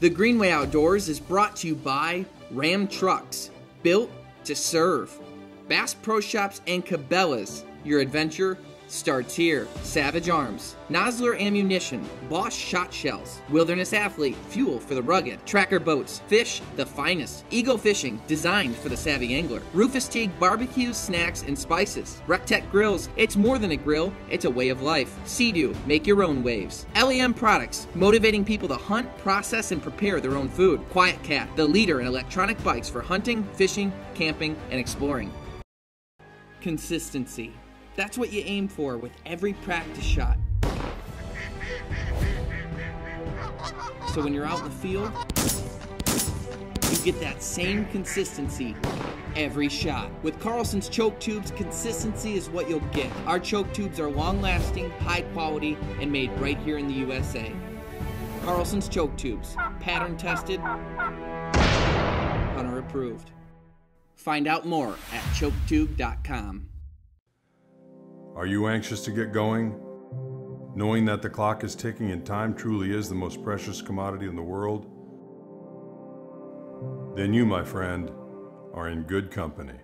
The Green Way Outdoors is brought to you by Ram Trucks, built to serve. Bass Pro Shops and Cabela's. Your adventure starts here. Savage Arms, Nosler Ammunition, Boss Shot Shells, Wilderness Athlete, fuel for the rugged, Tracker Boats, fish the finest, Eagle Fishing, designed for the savvy angler, Rufus Teague barbecues, snacks, and spices, Recteq Grills, it's more than a grill, it's a way of life. Sea-Doo, make your own waves. LEM Products, motivating people to hunt, process, and prepare their own food. QuietKat, the leader in electronic bikes for hunting, fishing, camping, and exploring. Consistency. That's what you aim for with every practice shot. So when you're out in the field, you get that same consistency every shot. With Carlson's choke tubes, consistency is what you'll get. Our choke tubes are long lasting, high quality, and made right here in the USA. Carlson's choke tubes, pattern tested, hunter approved. Find out more at choketube.com. Are you anxious to get going? Knowing that the clock is ticking and time truly is the most precious commodity in the world? Then you, my friend, are in good company.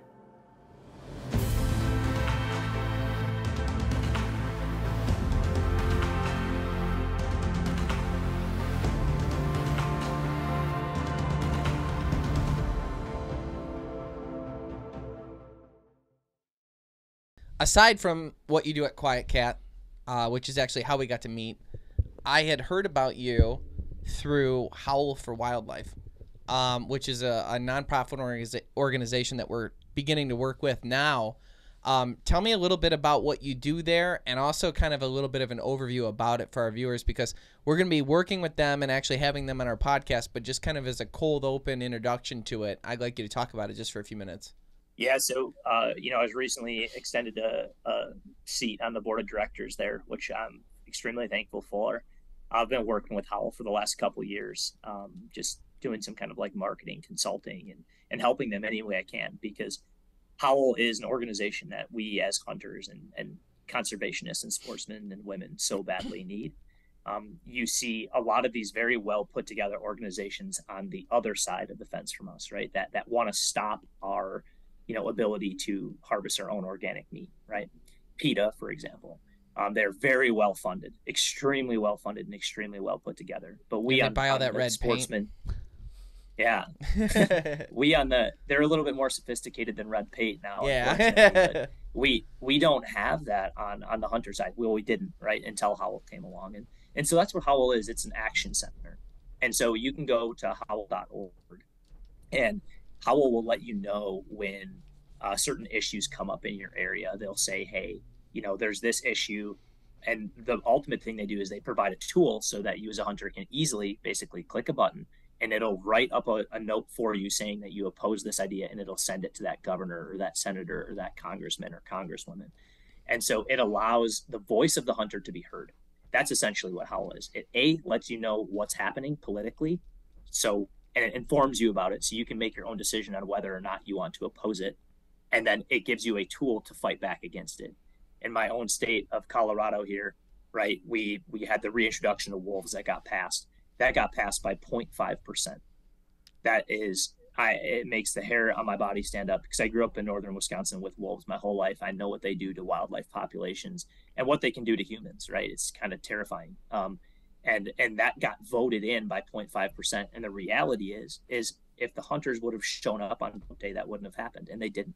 Aside from what you do at QuietKat, uh, which is actually how we got to meet, I had heard about you through Howl for Wildlife, um, which is a, a nonprofit organiza- organization that we're beginning to work with now. Um, tell me a little bit about what you do there and also kind of a little bit of an overview about it for our viewers because we're going to be working with them and actually having them on our podcast, but just kind of as a cold open introduction to it, I'd like you to talk about it just for a few minutes. Yeah, so uh, you know, I was recently extended a, a, seat on the board of directors there, which I'm extremely thankful for. I've been working with Howl for the last couple years, um, just doing some kind of like marketing consulting and and helping them any way I can because Howl is an organization that we as hunters and, and conservationists and sportsmen and women so badly need. Um, you see a lot of these very well put together organizations on the other side of the fence from us, right? That that want to stop our, you know, ability to harvest our own organic meat, right? PETA, for example, um, they're very well funded, extremely well funded, and extremely well put together. But we on, buy all that red paint. yeah, we on the they're a little bit more sophisticated than red paint now. yeah. we we don't have that on on the hunter side. Well, we didn't right until Howl came along, and and so that's what Howl is. It's an action center, and so you can go to howl.org, and Howl will let you know when uh, certain issues come up in your area. They'll say, hey, you know, there's this issue. And the ultimate thing they do is they provide a tool so that you as a hunter can easily basically click a button and it'll write up a, a note for you saying that you oppose this idea and it'll send it to that governor or that senator or that congressman or congresswoman. And so it allows the voice of the hunter to be heard. That's essentially what Howl is. It A lets you know what's happening politically. So and it informs you about it so you can make your own decision on whether or not you want to oppose it. And then it gives you a tool to fight back against it. In my own state of Colorado here, right, we we had the reintroduction of wolves that got passed that got passed by 0.5%. That is, I it makes the hair on my body stand up because I grew up in northern Wisconsin with wolves my whole life. I know what they do to wildlife populations and what they can do to humans. Right? It's kind of terrifying. Um, and and that got voted in by 0.5%. And the reality is, is if the hunters would have shown up on vote day, that wouldn't have happened, and they didn't.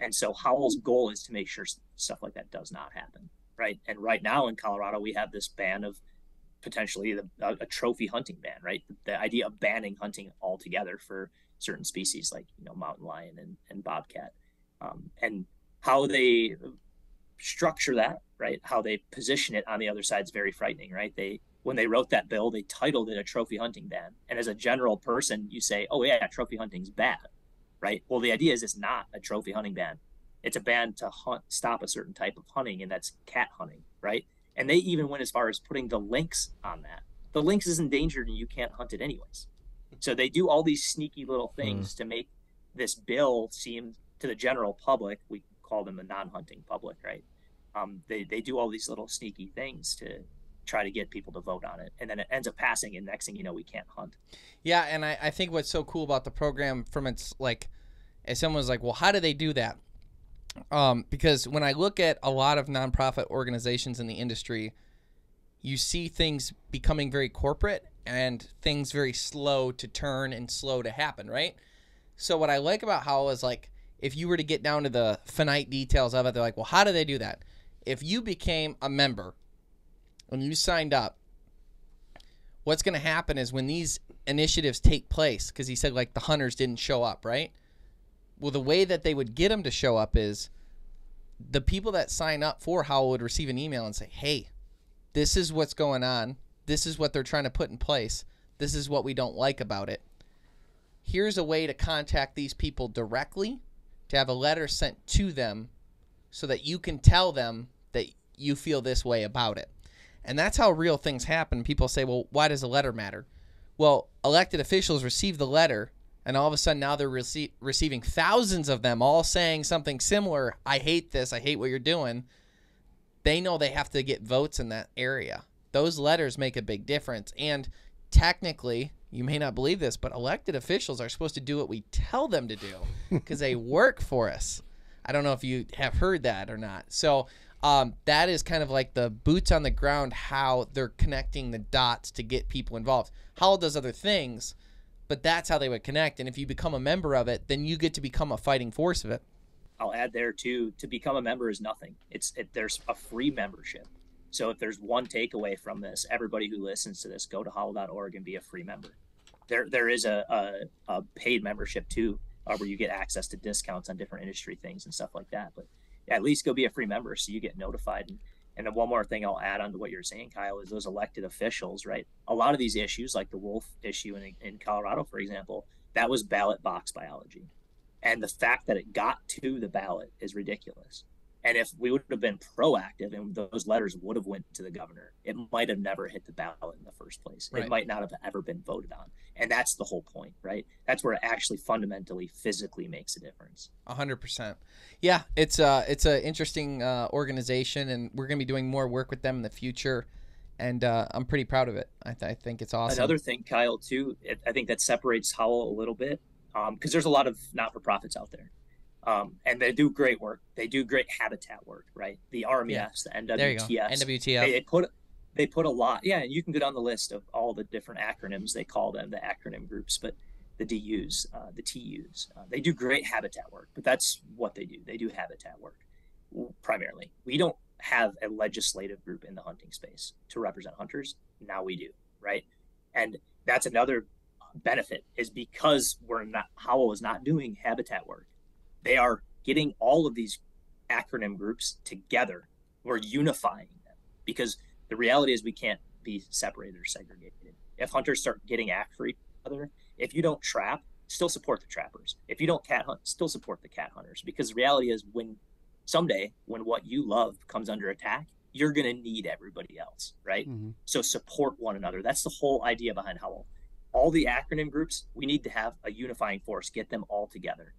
And so Howl's goal is to make sure stuff like that does not happen. Right? And right now in Colorado, we have this ban of potentially the, a, a trophy hunting ban, right? The, the, idea of banning hunting altogether for certain species like you know mountain lion and, and bobcat, um, and how they structure that, right? How they position it on the other side is very frightening, right? They when they wrote that bill, they titled it a trophy hunting ban, and as a general person, you say, oh yeah, trophy hunting's bad, right? Well, the idea is it's not a trophy hunting ban. It's a ban to hunt, stop a certain type of hunting, and that's cat hunting, right? And they even went as far as putting the lynx on that. The lynx is endangered and you can't hunt it anyways. So they do all these sneaky little things mm. to make this bill seem to the general public, we call them the non hunting public, right? Um, they, they do all these little sneaky things to try to get people to vote on it. And then it ends up passing, and next thing you know, we can't hunt. Yeah. And I, I think what's so cool about the program from its like, as someone's like, well, how do they do that? Um, because when I look at a lot of nonprofit organizations in the industry, you see things becoming very corporate and things very slow to turn and slow to happen, right? So what I like about Howl is like if you were to get down to the finite details of it, they're like, well, how do they do that? If you became a member and you signed up, what's going to happen is when these initiatives take place, because he said like the hunters didn't show up, right? well, the way that they would get them to show up is the people that sign up for Howl would receive an email and say, "Hey, this is what's going on. This is what they're trying to put in place. This is what we don't like about it. Here's a way to contact these people directly, to have a letter sent to them, so that you can tell them that you feel this way about it." And that's how real things happen. People say, "Well, why does a letter matter?" Well, elected officials receive the letter and all of a sudden now they're rece- receiving thousands of them all saying something similar i hate this i hate what you're doing they know they have to get votes in that area those letters make a big difference and technically you may not believe this but elected officials are supposed to do what we tell them to do because they work for us i don't know if you have heard that or not so um, that is kind of like the boots on the ground how they're connecting the dots to get people involved Howl does other things but that's how they would connect. And if you become a member of it, then you get to become a fighting force of it. I'll add there too. To become a member is nothing. It's it, there's a free membership. So if there's one takeaway from this, everybody who listens to this, go to howl.org and be a free member. There, there is a, a, a paid membership too, uh, where you get access to discounts on different industry things and stuff like that. But at least go be a free member so you get notified. And, and then one more thing I'll add on to what you're saying, Kyle, is those elected officials, right? A lot of these issues, like the wolf issue in, in Colorado, for example, that was ballot box biology. And the fact that it got to the ballot is ridiculous. And if we would have been proactive and those letters would have went to the governor, it might have never hit the ballot in the first place. Right. It might not have ever been voted on. And that's the whole point, right? That's where it actually fundamentally physically makes a difference. A hundred percent. Yeah, it's uh it's an interesting uh, organization, and we're gonna be doing more work with them in the future, and uh, I'm pretty proud of it. I, th- I think it's awesome. Another thing, Kyle, too, it, I think that separates Howl a little bit because there's a lot of not-for-profits out there, um, and they do great work. They do great habitat work, right? The RMEFs, the NWTFs, there you go. NWTF. they, they put they put a lot. Yeah, and you can go down the list of all the different acronyms they call them, the acronym groups, but the DUs, uh, the TUs, uh, they do great habitat work. But that's what they do. They do habitat work primarily. We don't have a legislative group in the hunting space to represent hunters. Now we do, right? And that's another benefit is because we're not Howl is not doing habitat work. They are getting all of these acronym groups together. We're unifying them because the reality is we can't be separated or segregated. If hunters start getting after each other, if you don't trap, still support the trappers. If you don't cat hunt, still support the cat hunters. Because the reality is when someday when what you love comes under attack, you're gonna need everybody else, right? Mm-hmm. So support one another. That's the whole idea behind Howl. All the acronym groups, we need to have a unifying force, get them all together.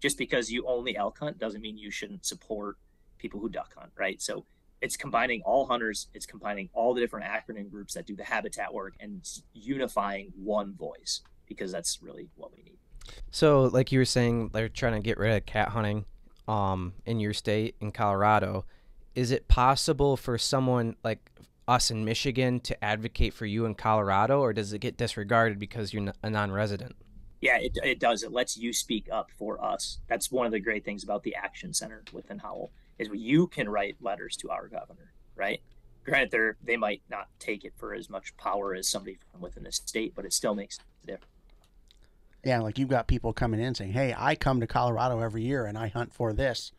Just because you only elk hunt doesn't mean you shouldn't support people who duck hunt, right? So it's combining all hunters, it's combining all the different acronym groups that do the habitat work and unifying one voice because that's really what we need. So, like you were saying, they're trying to get rid of cat hunting um, in your state, in Colorado. Is it possible for someone like us in Michigan to advocate for you in Colorado, or does it get disregarded because you're a non resident? Yeah, it, it does. It lets you speak up for us. That's one of the great things about the Action Center within Howl is you can write letters to our governor, right? Granted, they they might not take it for as much power as somebody from within the state, but it still makes a difference. Yeah, like you've got people coming in saying, "Hey, I come to Colorado every year and I hunt for this."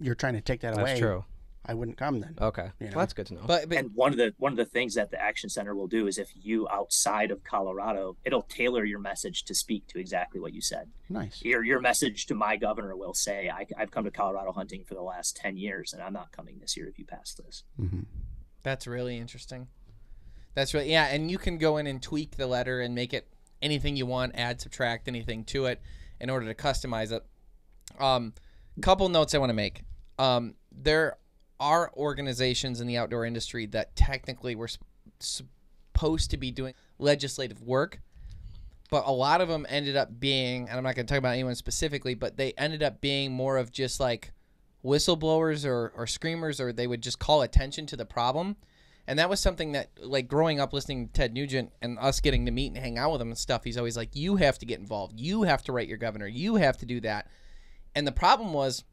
You're trying to take that away. That's true. I wouldn't come then. Okay, You know? well, that's good to know. But, but And one of the one of the things that the Action Center will do is if you outside of Colorado, it'll tailor your message to speak to exactly what you said. Nice. Your your message to my governor will say, I, "I've come to Colorado hunting for the last ten years, and I'm not coming this year if you pass this." hmm That's really interesting. That's really yeah, and you can go in and tweak the letter and make it anything you want, add, subtract anything to it in order to customize it. Um, couple notes I want to make. Um, there are organizations in the outdoor industry that technically were sp- supposed to be doing legislative work, but a lot of them ended up being, and I'm not going to talk about anyone specifically, but they ended up being more of just like whistleblowers or, or screamers, or they would just call attention to the problem. And that was something that, like, growing up listening to Ted Nugent and us getting to meet and hang out with him and stuff, he's always like, you have to get involved. You have to write your governor. You have to do that. And the problem was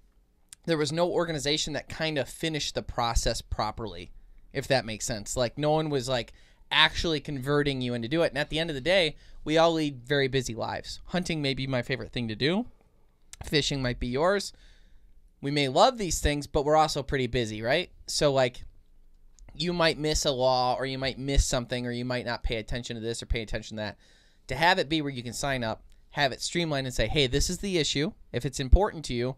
there was no organization that kind of finished the process properly, if that makes sense. Like, no one was like actually converting you into do it. And at the end of the day, we all lead very busy lives. Hunting may be my favorite thing to do, fishing might be yours. We may love these things, but we're also pretty busy, right? So, like, you might miss a law or you might miss something or you might not pay attention to this or pay attention to that. To have it be where you can sign up, have it streamlined and say, hey, this is the issue. If it's important to you,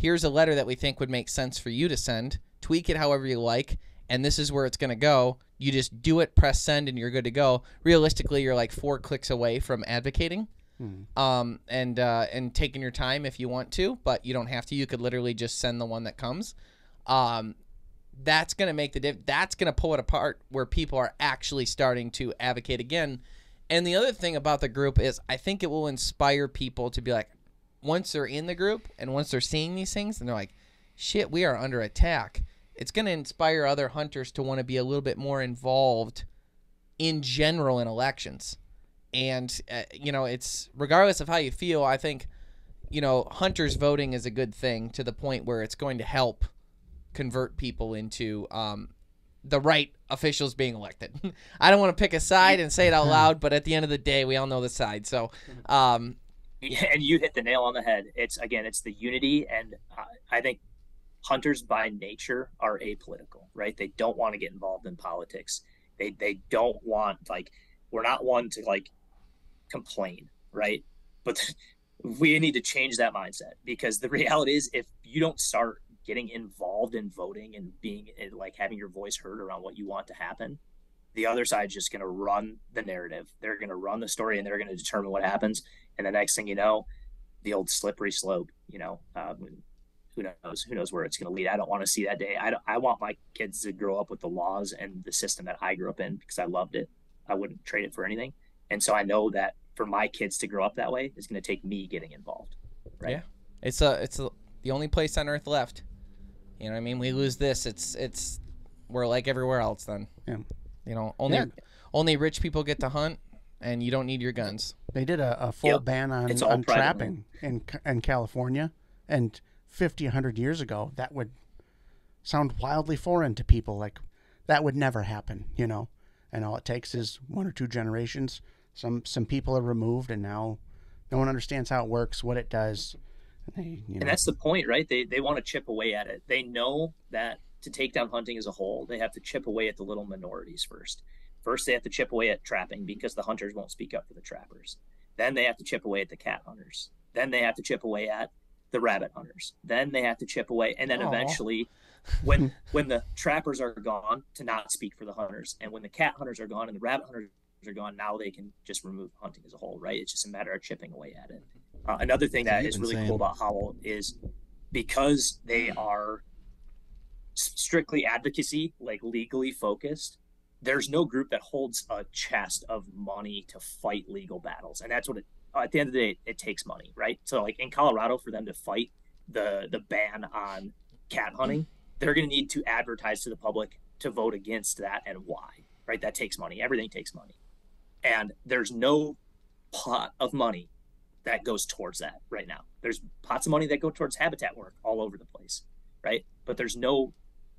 here's a letter that we think would make sense for you to send. Tweak it however you like, and this is where it's going to go. You just do it, press send, and you're good to go. Realistically, you're like four clicks away from advocating. Um, and uh, and taking your time if you want to, but you don't have to. You could literally just send the one that comes. Um, that's going to make the diff- that's going to pull it apart where people are actually starting to advocate again. And the other thing about the group is I think it will inspire people to be like once they're in the group and once they're seeing these things and they're like shit, we are under attack. It's going to inspire other hunters to want to be a little bit more involved in general in elections. And uh, you know, it's regardless of how you feel, I think you know, hunters voting is a good thing to the point where it's going to help convert people into um, the right officials being elected. I don't want to pick a side and say it out loud, but at the end of the day, we all know the side. So, um, And you hit the nail on the head. It's again, it's the unity, and uh, I think hunters by nature are apolitical, right? They don't want to get involved in politics. They they don't want like we're not one to like complain, right? But we need to change that mindset because the reality is, if you don't start getting involved in voting and being eh, like having your voice heard around what you want to happen, the other side's just going to run the narrative. They're going to run the story and they're going to determine what happens. And the next thing you know, the old slippery slope, you know, um, who knows, who knows where it's going to lead. I don't want to see that day. I, I want my kids to grow up with the laws and the system that I grew up in because I loved it. I wouldn't trade it for anything. And so I know that for my kids to grow up that way is going to take me getting involved. Right. Yeah. It's a it's a, the only place on earth left. You know what I mean? We lose this, it's it's we're like everywhere else then. Yeah. You know, only Yeah. only rich people get to hunt and you don't need your guns. They did a, a full Yep. ban on, It's on trapping in in California, and 50, 100 years ago, that would sound wildly foreign to people. Like that would never happen, you know. And all it takes is one or two generations. Some some people are removed, and now no one understands how it works, what it does. And, they, you know, And that's the point, right? They they want to chip away at it. They know that to take down hunting as a whole, they have to chip away at the little minorities first. First, they have to chip away at trapping because the hunters won't speak up for the trappers. Then they have to chip away at the cat hunters. Then they have to chip away at the rabbit hunters. Then they have to chip away, and then Aw. eventually, when when the trappers are gone, to not speak for the hunters, and when the cat hunters are gone and the rabbit hunters are gone, now they can just remove hunting as a whole, right? It's just a matter of chipping away at it. Uh, another thing that is really cool about Howl is because they are strictly advocacy, like legally focused. There's no group that holds a chest of money to fight legal battles, and that's what it. At the end of the day, it takes money, right? So, like in Colorado, for them to fight the the ban on cat hunting, they're going to need to advertise to the public to vote against that and why, right? That takes money. Everything takes money, and there's no pot of money that goes towards that right now. There's pots of money that go towards habitat work all over the place, right? But there's no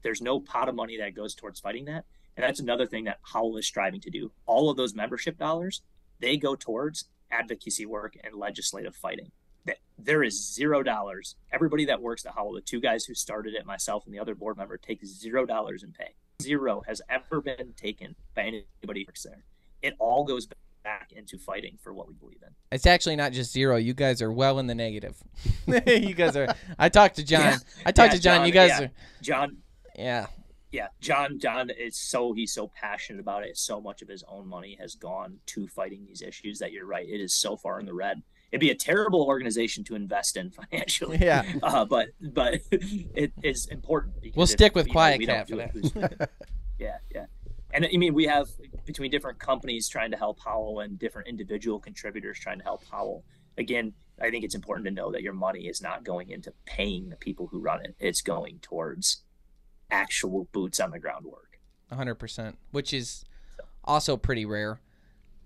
there's no pot of money that goes towards fighting that. And that's another thing that Howl is striving to do. All of those membership dollars, they go towards advocacy work and legislative fighting. That there is zero dollars. Everybody that works at Howl, the two guys who started it, myself and the other board member, take zero dollars in pay. Zero has ever been taken by anybody who works there. It all goes back into fighting for what we believe in. It's actually not just zero. You guys are well in the negative. you guys are. I talked to John. Yeah. I talked Yeah, to John. John, You guys yeah. are. John, Yeah. Yeah, John, John is so he's so passionate about it. So much of his own money has gone to fighting these issues that you're right. It is so far in the red. It'd be a terrible organization to invest in financially. Yeah. Uh, but but it is important. Because We'll if, stick with you know, Quiet we don't Cat for it, who's- yeah, yeah. And I mean, we have between different companies trying to help Howl and different individual contributors trying to help Howl. Again, I think it's important to know that your money is not going into paying the people who run it. It's going towards actual boots on the ground work. 100%, which is also pretty rare.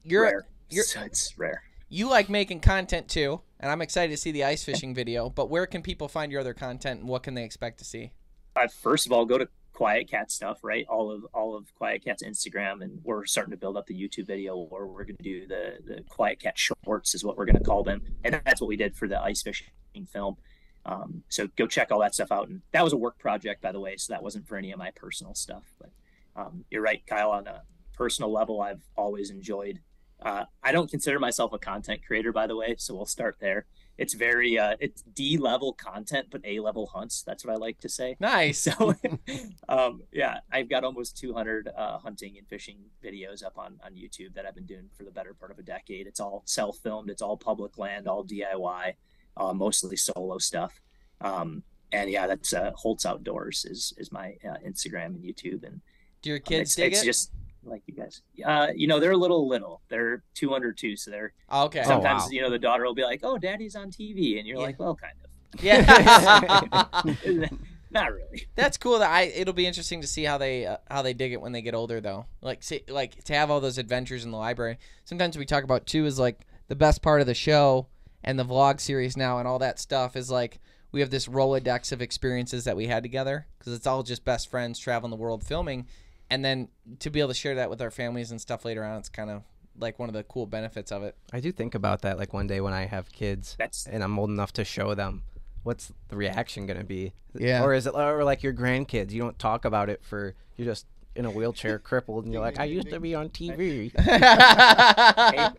You're rare. you're- So it's rare. you like making content too, and I'm excited to see the ice fishing video. But where can people find your other content, and what can they expect to see? Uh, first of all, go to QuietKat stuff, right? All of all of QuietKat's Instagram, and we're starting to build up the YouTube video where we're going to do the the QuietKat shorts, is what we're going to call them, and that's what we did for the ice fishing film. Um, so go check all that stuff out, and that was a work project, by the way, so that wasn't for any of my personal stuff. But um, you're right, Kyle. On a personal level, I've always enjoyed. Uh, I don't consider myself a content creator, by the way, so we'll start there. It's very uh, it's D level content, but A level hunts. That's what I like to say. Nice. So, um, yeah, I've got almost 200 uh, hunting and fishing videos up on, on YouTube that I've been doing for the better part of a decade. It's all self filmed, it's all public land, all DIY, uh, mostly solo stuff. Um, and yeah, that's uh, Holtz Outdoors is is my uh, Instagram and YouTube, and Do your um, kids it's, dig it's it? just like you guys. Uh, you know, they're a little little. They're two under two, so they're Oh, okay. sometimes wow. you know the daughter will be like, "Oh, daddy's on TV," and you're Yeah. like, "Well, kind of." Yeah. Not really. That's cool. That I it'll be interesting to see how they uh, how they dig it when they get older though. Like see, like to have all those adventures in the library. Sometimes we talk about too is like the best part of the show and the vlog series now and all that stuff is like we have this rolodex of experiences that we had together because it's all just best friends traveling the world filming. and then to be able to share that with our families and stuff later on, it's kind of like one of the cool benefits of it. I do think about that like one day when I have kids That's and I'm old enough to show them. What's the reaction gonna be? Yeah. Or is it or like your grandkids? You don't talk about it for you're just in a wheelchair crippled and you're like, I used to be on TV. hey,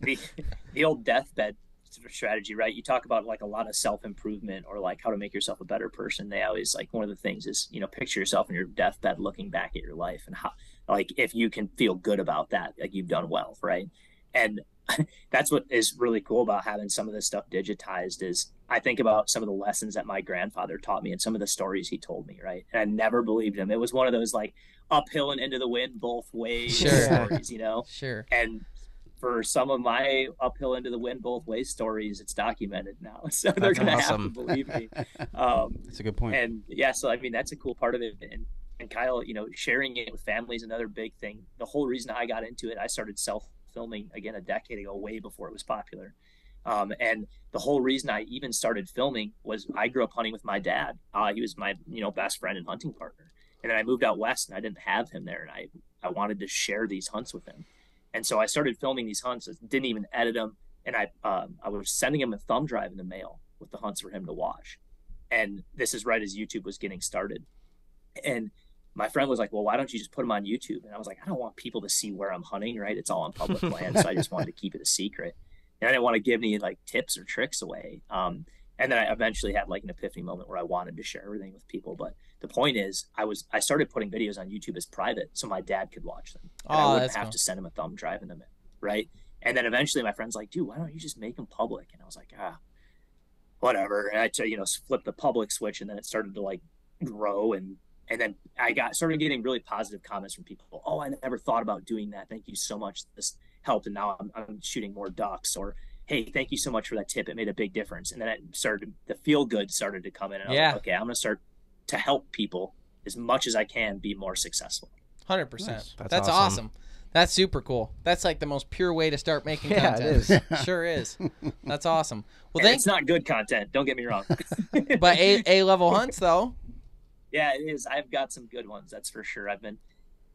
the, the old deathbed strategy, right? You talk about like a lot of self improvement or like how to make yourself a better person. They always like one of the things is, you know, picture yourself in your deathbed looking back at your life and how, like, if you can feel good about that, like you've done well, right? And that's what is really cool about having some of this stuff digitized is I think about some of the lessons that my grandfather taught me and some of the stories he told me, right? And I never believed him. It was one of those like uphill and into the wind both ways Sure. stories, you know? Sure. and for some of my uphill into the wind both ways stories it's documented now. So they're That's gonna awesome. have to believe me. Um, That's a good point. and yeah so i mean that's a cool part of it. And and kyle you know sharing it with families another big thing. The whole reason i got into it i started self filming again a decade ago way before it was popular. Um, and the whole reason i even started filming was i grew up hunting with my dad. Uh, he was my you know best friend and hunting partner. And then i moved out west and i didn't have him there and i i wanted to share these hunts with him and so I started filming these hunts. I didn't even edit them, and I um, I was sending him a thumb drive in the mail with the hunts for him to watch. And this is right as YouTube was getting started. And my friend was like, "Well, why don't you just put them on YouTube?" And I was like, "I don't want people to see where I'm hunting. Right? It's all on public land, so I just wanted to keep it a secret. And I didn't want to give any like tips or tricks away. Um, and then I eventually had like an epiphany moment where I wanted to share everything with people. But the point is, I was I started putting videos on YouTube as private, so my dad could watch them. And I Oh, wouldn't have cool. to send him a thumb drive in them, right? And then eventually, my friend's like, "Dude, why don't you just make them public?" And I was like, "Ah, whatever." And I, t- you know, flipped the public switch, and then it started to like grow, and and then I got started getting really positive comments from people. Oh, I never thought about doing that. Thank you so much. This helped, and now I'm, I'm shooting more ducks. Or hey, thank you so much for that tip. It made a big difference. And then it started the feel good started to come in. And I was Yeah. like, okay, I'm gonna start to help people as much as I can be more successful. Hundred percent. Nice. That's, That's awesome. awesome. That's super cool. That's like the most pure way to start making Yeah, it content. is. sure is. That's awesome. Well, And thanks. it's not good content. Don't get me wrong. but a a level hunts though. yeah, it is. I've got some good ones. That's for sure. I've been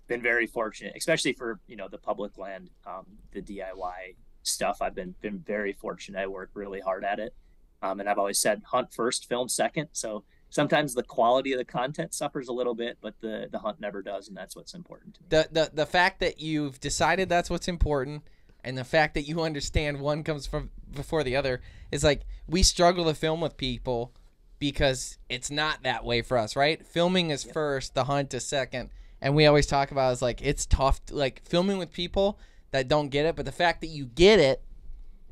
been very fortunate, especially for you know the public land, um, the DIY stuff. I've been been very fortunate. I work really hard at it, um, and I've always said hunt first, film second. So sometimes the quality of the content suffers a little bit, but the the hunt never does, and that's what's important to me. The the the fact that you've decided that's what's important, and the fact that you understand one comes from before the other is like we struggle to film with people because it's not that way for us, right? Filming is first, the hunt is second, and we always talk about is like it's tough, to, like filming with people that don't get it, but the fact that you get it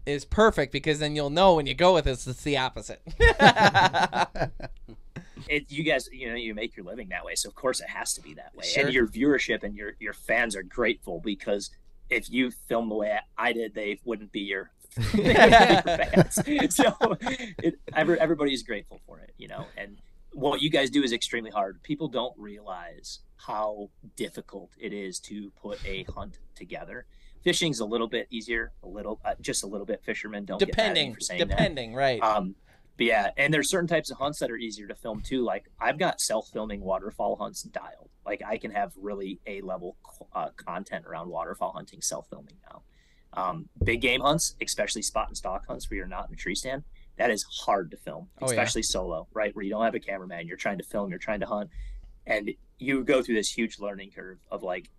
is perfect because then you'll know when you go with this, it's the opposite. it, you guys, you know, you make your living that way, so of course it has to be that way. Sure. And your viewership and your your fans are grateful because if you film the way I did, they wouldn't be your, your fans. So it, every, everybody's grateful for it, you know. And what you guys do is extremely hard. People don't realize how difficult it is to put a hunt together. Fishing's a little bit easier, a little, uh, just a little bit. Fishermen don't get mad at depending, for saying that. depending, right? Um, but yeah, and there's certain types of hunts that are easier to film too. Like I've got self-filming waterfowl hunts dialed. Like I can have really A-level uh, content around waterfowl hunting self-filming now. Um, big game hunts, especially spot and stalk hunts where you're not in a tree stand, that is hard to film, Oh, yeah. especially solo, right? Where you don't have a cameraman, you're trying to film, you're trying to hunt, and you go through this huge learning curve of like.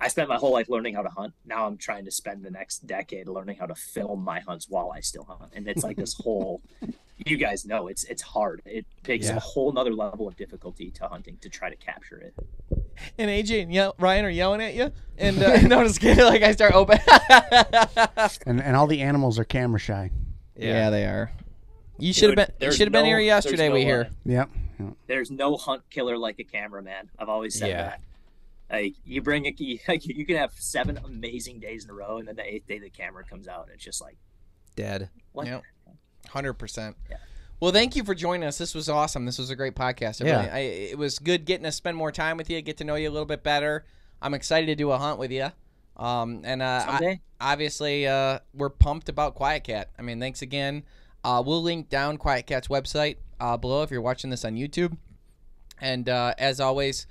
I spent my whole life learning how to hunt. Now I'm trying to spend the next decade learning how to film my hunts while I still hunt. And it's like this whole you guys know it's it's hard. It takes Yeah. a whole nother level of difficulty to hunting to try to capture it. and AJ and yell, Ryan are yelling at you, and uh, no, just kidding. Like I start open. And and all the animals are camera shy. yeah. they are. You should have been. You should have been here yesterday. no we way. hear. Yep. There's no hunt killer like a cameraman. I've always said Yeah. that. Like you bring a you, like, you can have seven amazing days in a row, and then the eighth day the camera comes out, and it's just like Dead. what? Yep. Hundred percent. Yeah. Well, thank you for joining us. This was awesome. This was a great podcast. I Yeah. really- I, it was good getting to spend more time with you, get to know you a little bit better. I'm excited to do a hunt with you. Um, and uh, I- obviously, uh, we're pumped about QuietKat. I mean, thanks again. Uh, we'll link down QuietKat's website uh, below if you're watching this on YouTube. And uh, as always,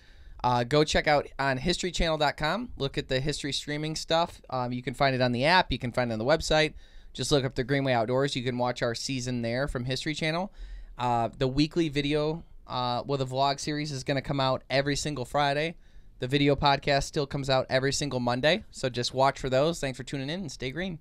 Uh, go check out on historychannel.com. Look at the history streaming stuff. Um, you can find it on the app. You can find it on the website. Just look up the Green Way Outdoors. You can watch our season there from History Channel. Uh, the weekly video, uh, well, the vlog series is going to come out every single Friday. The video podcast still comes out every single Monday. So just watch for those. Thanks for tuning in and stay green.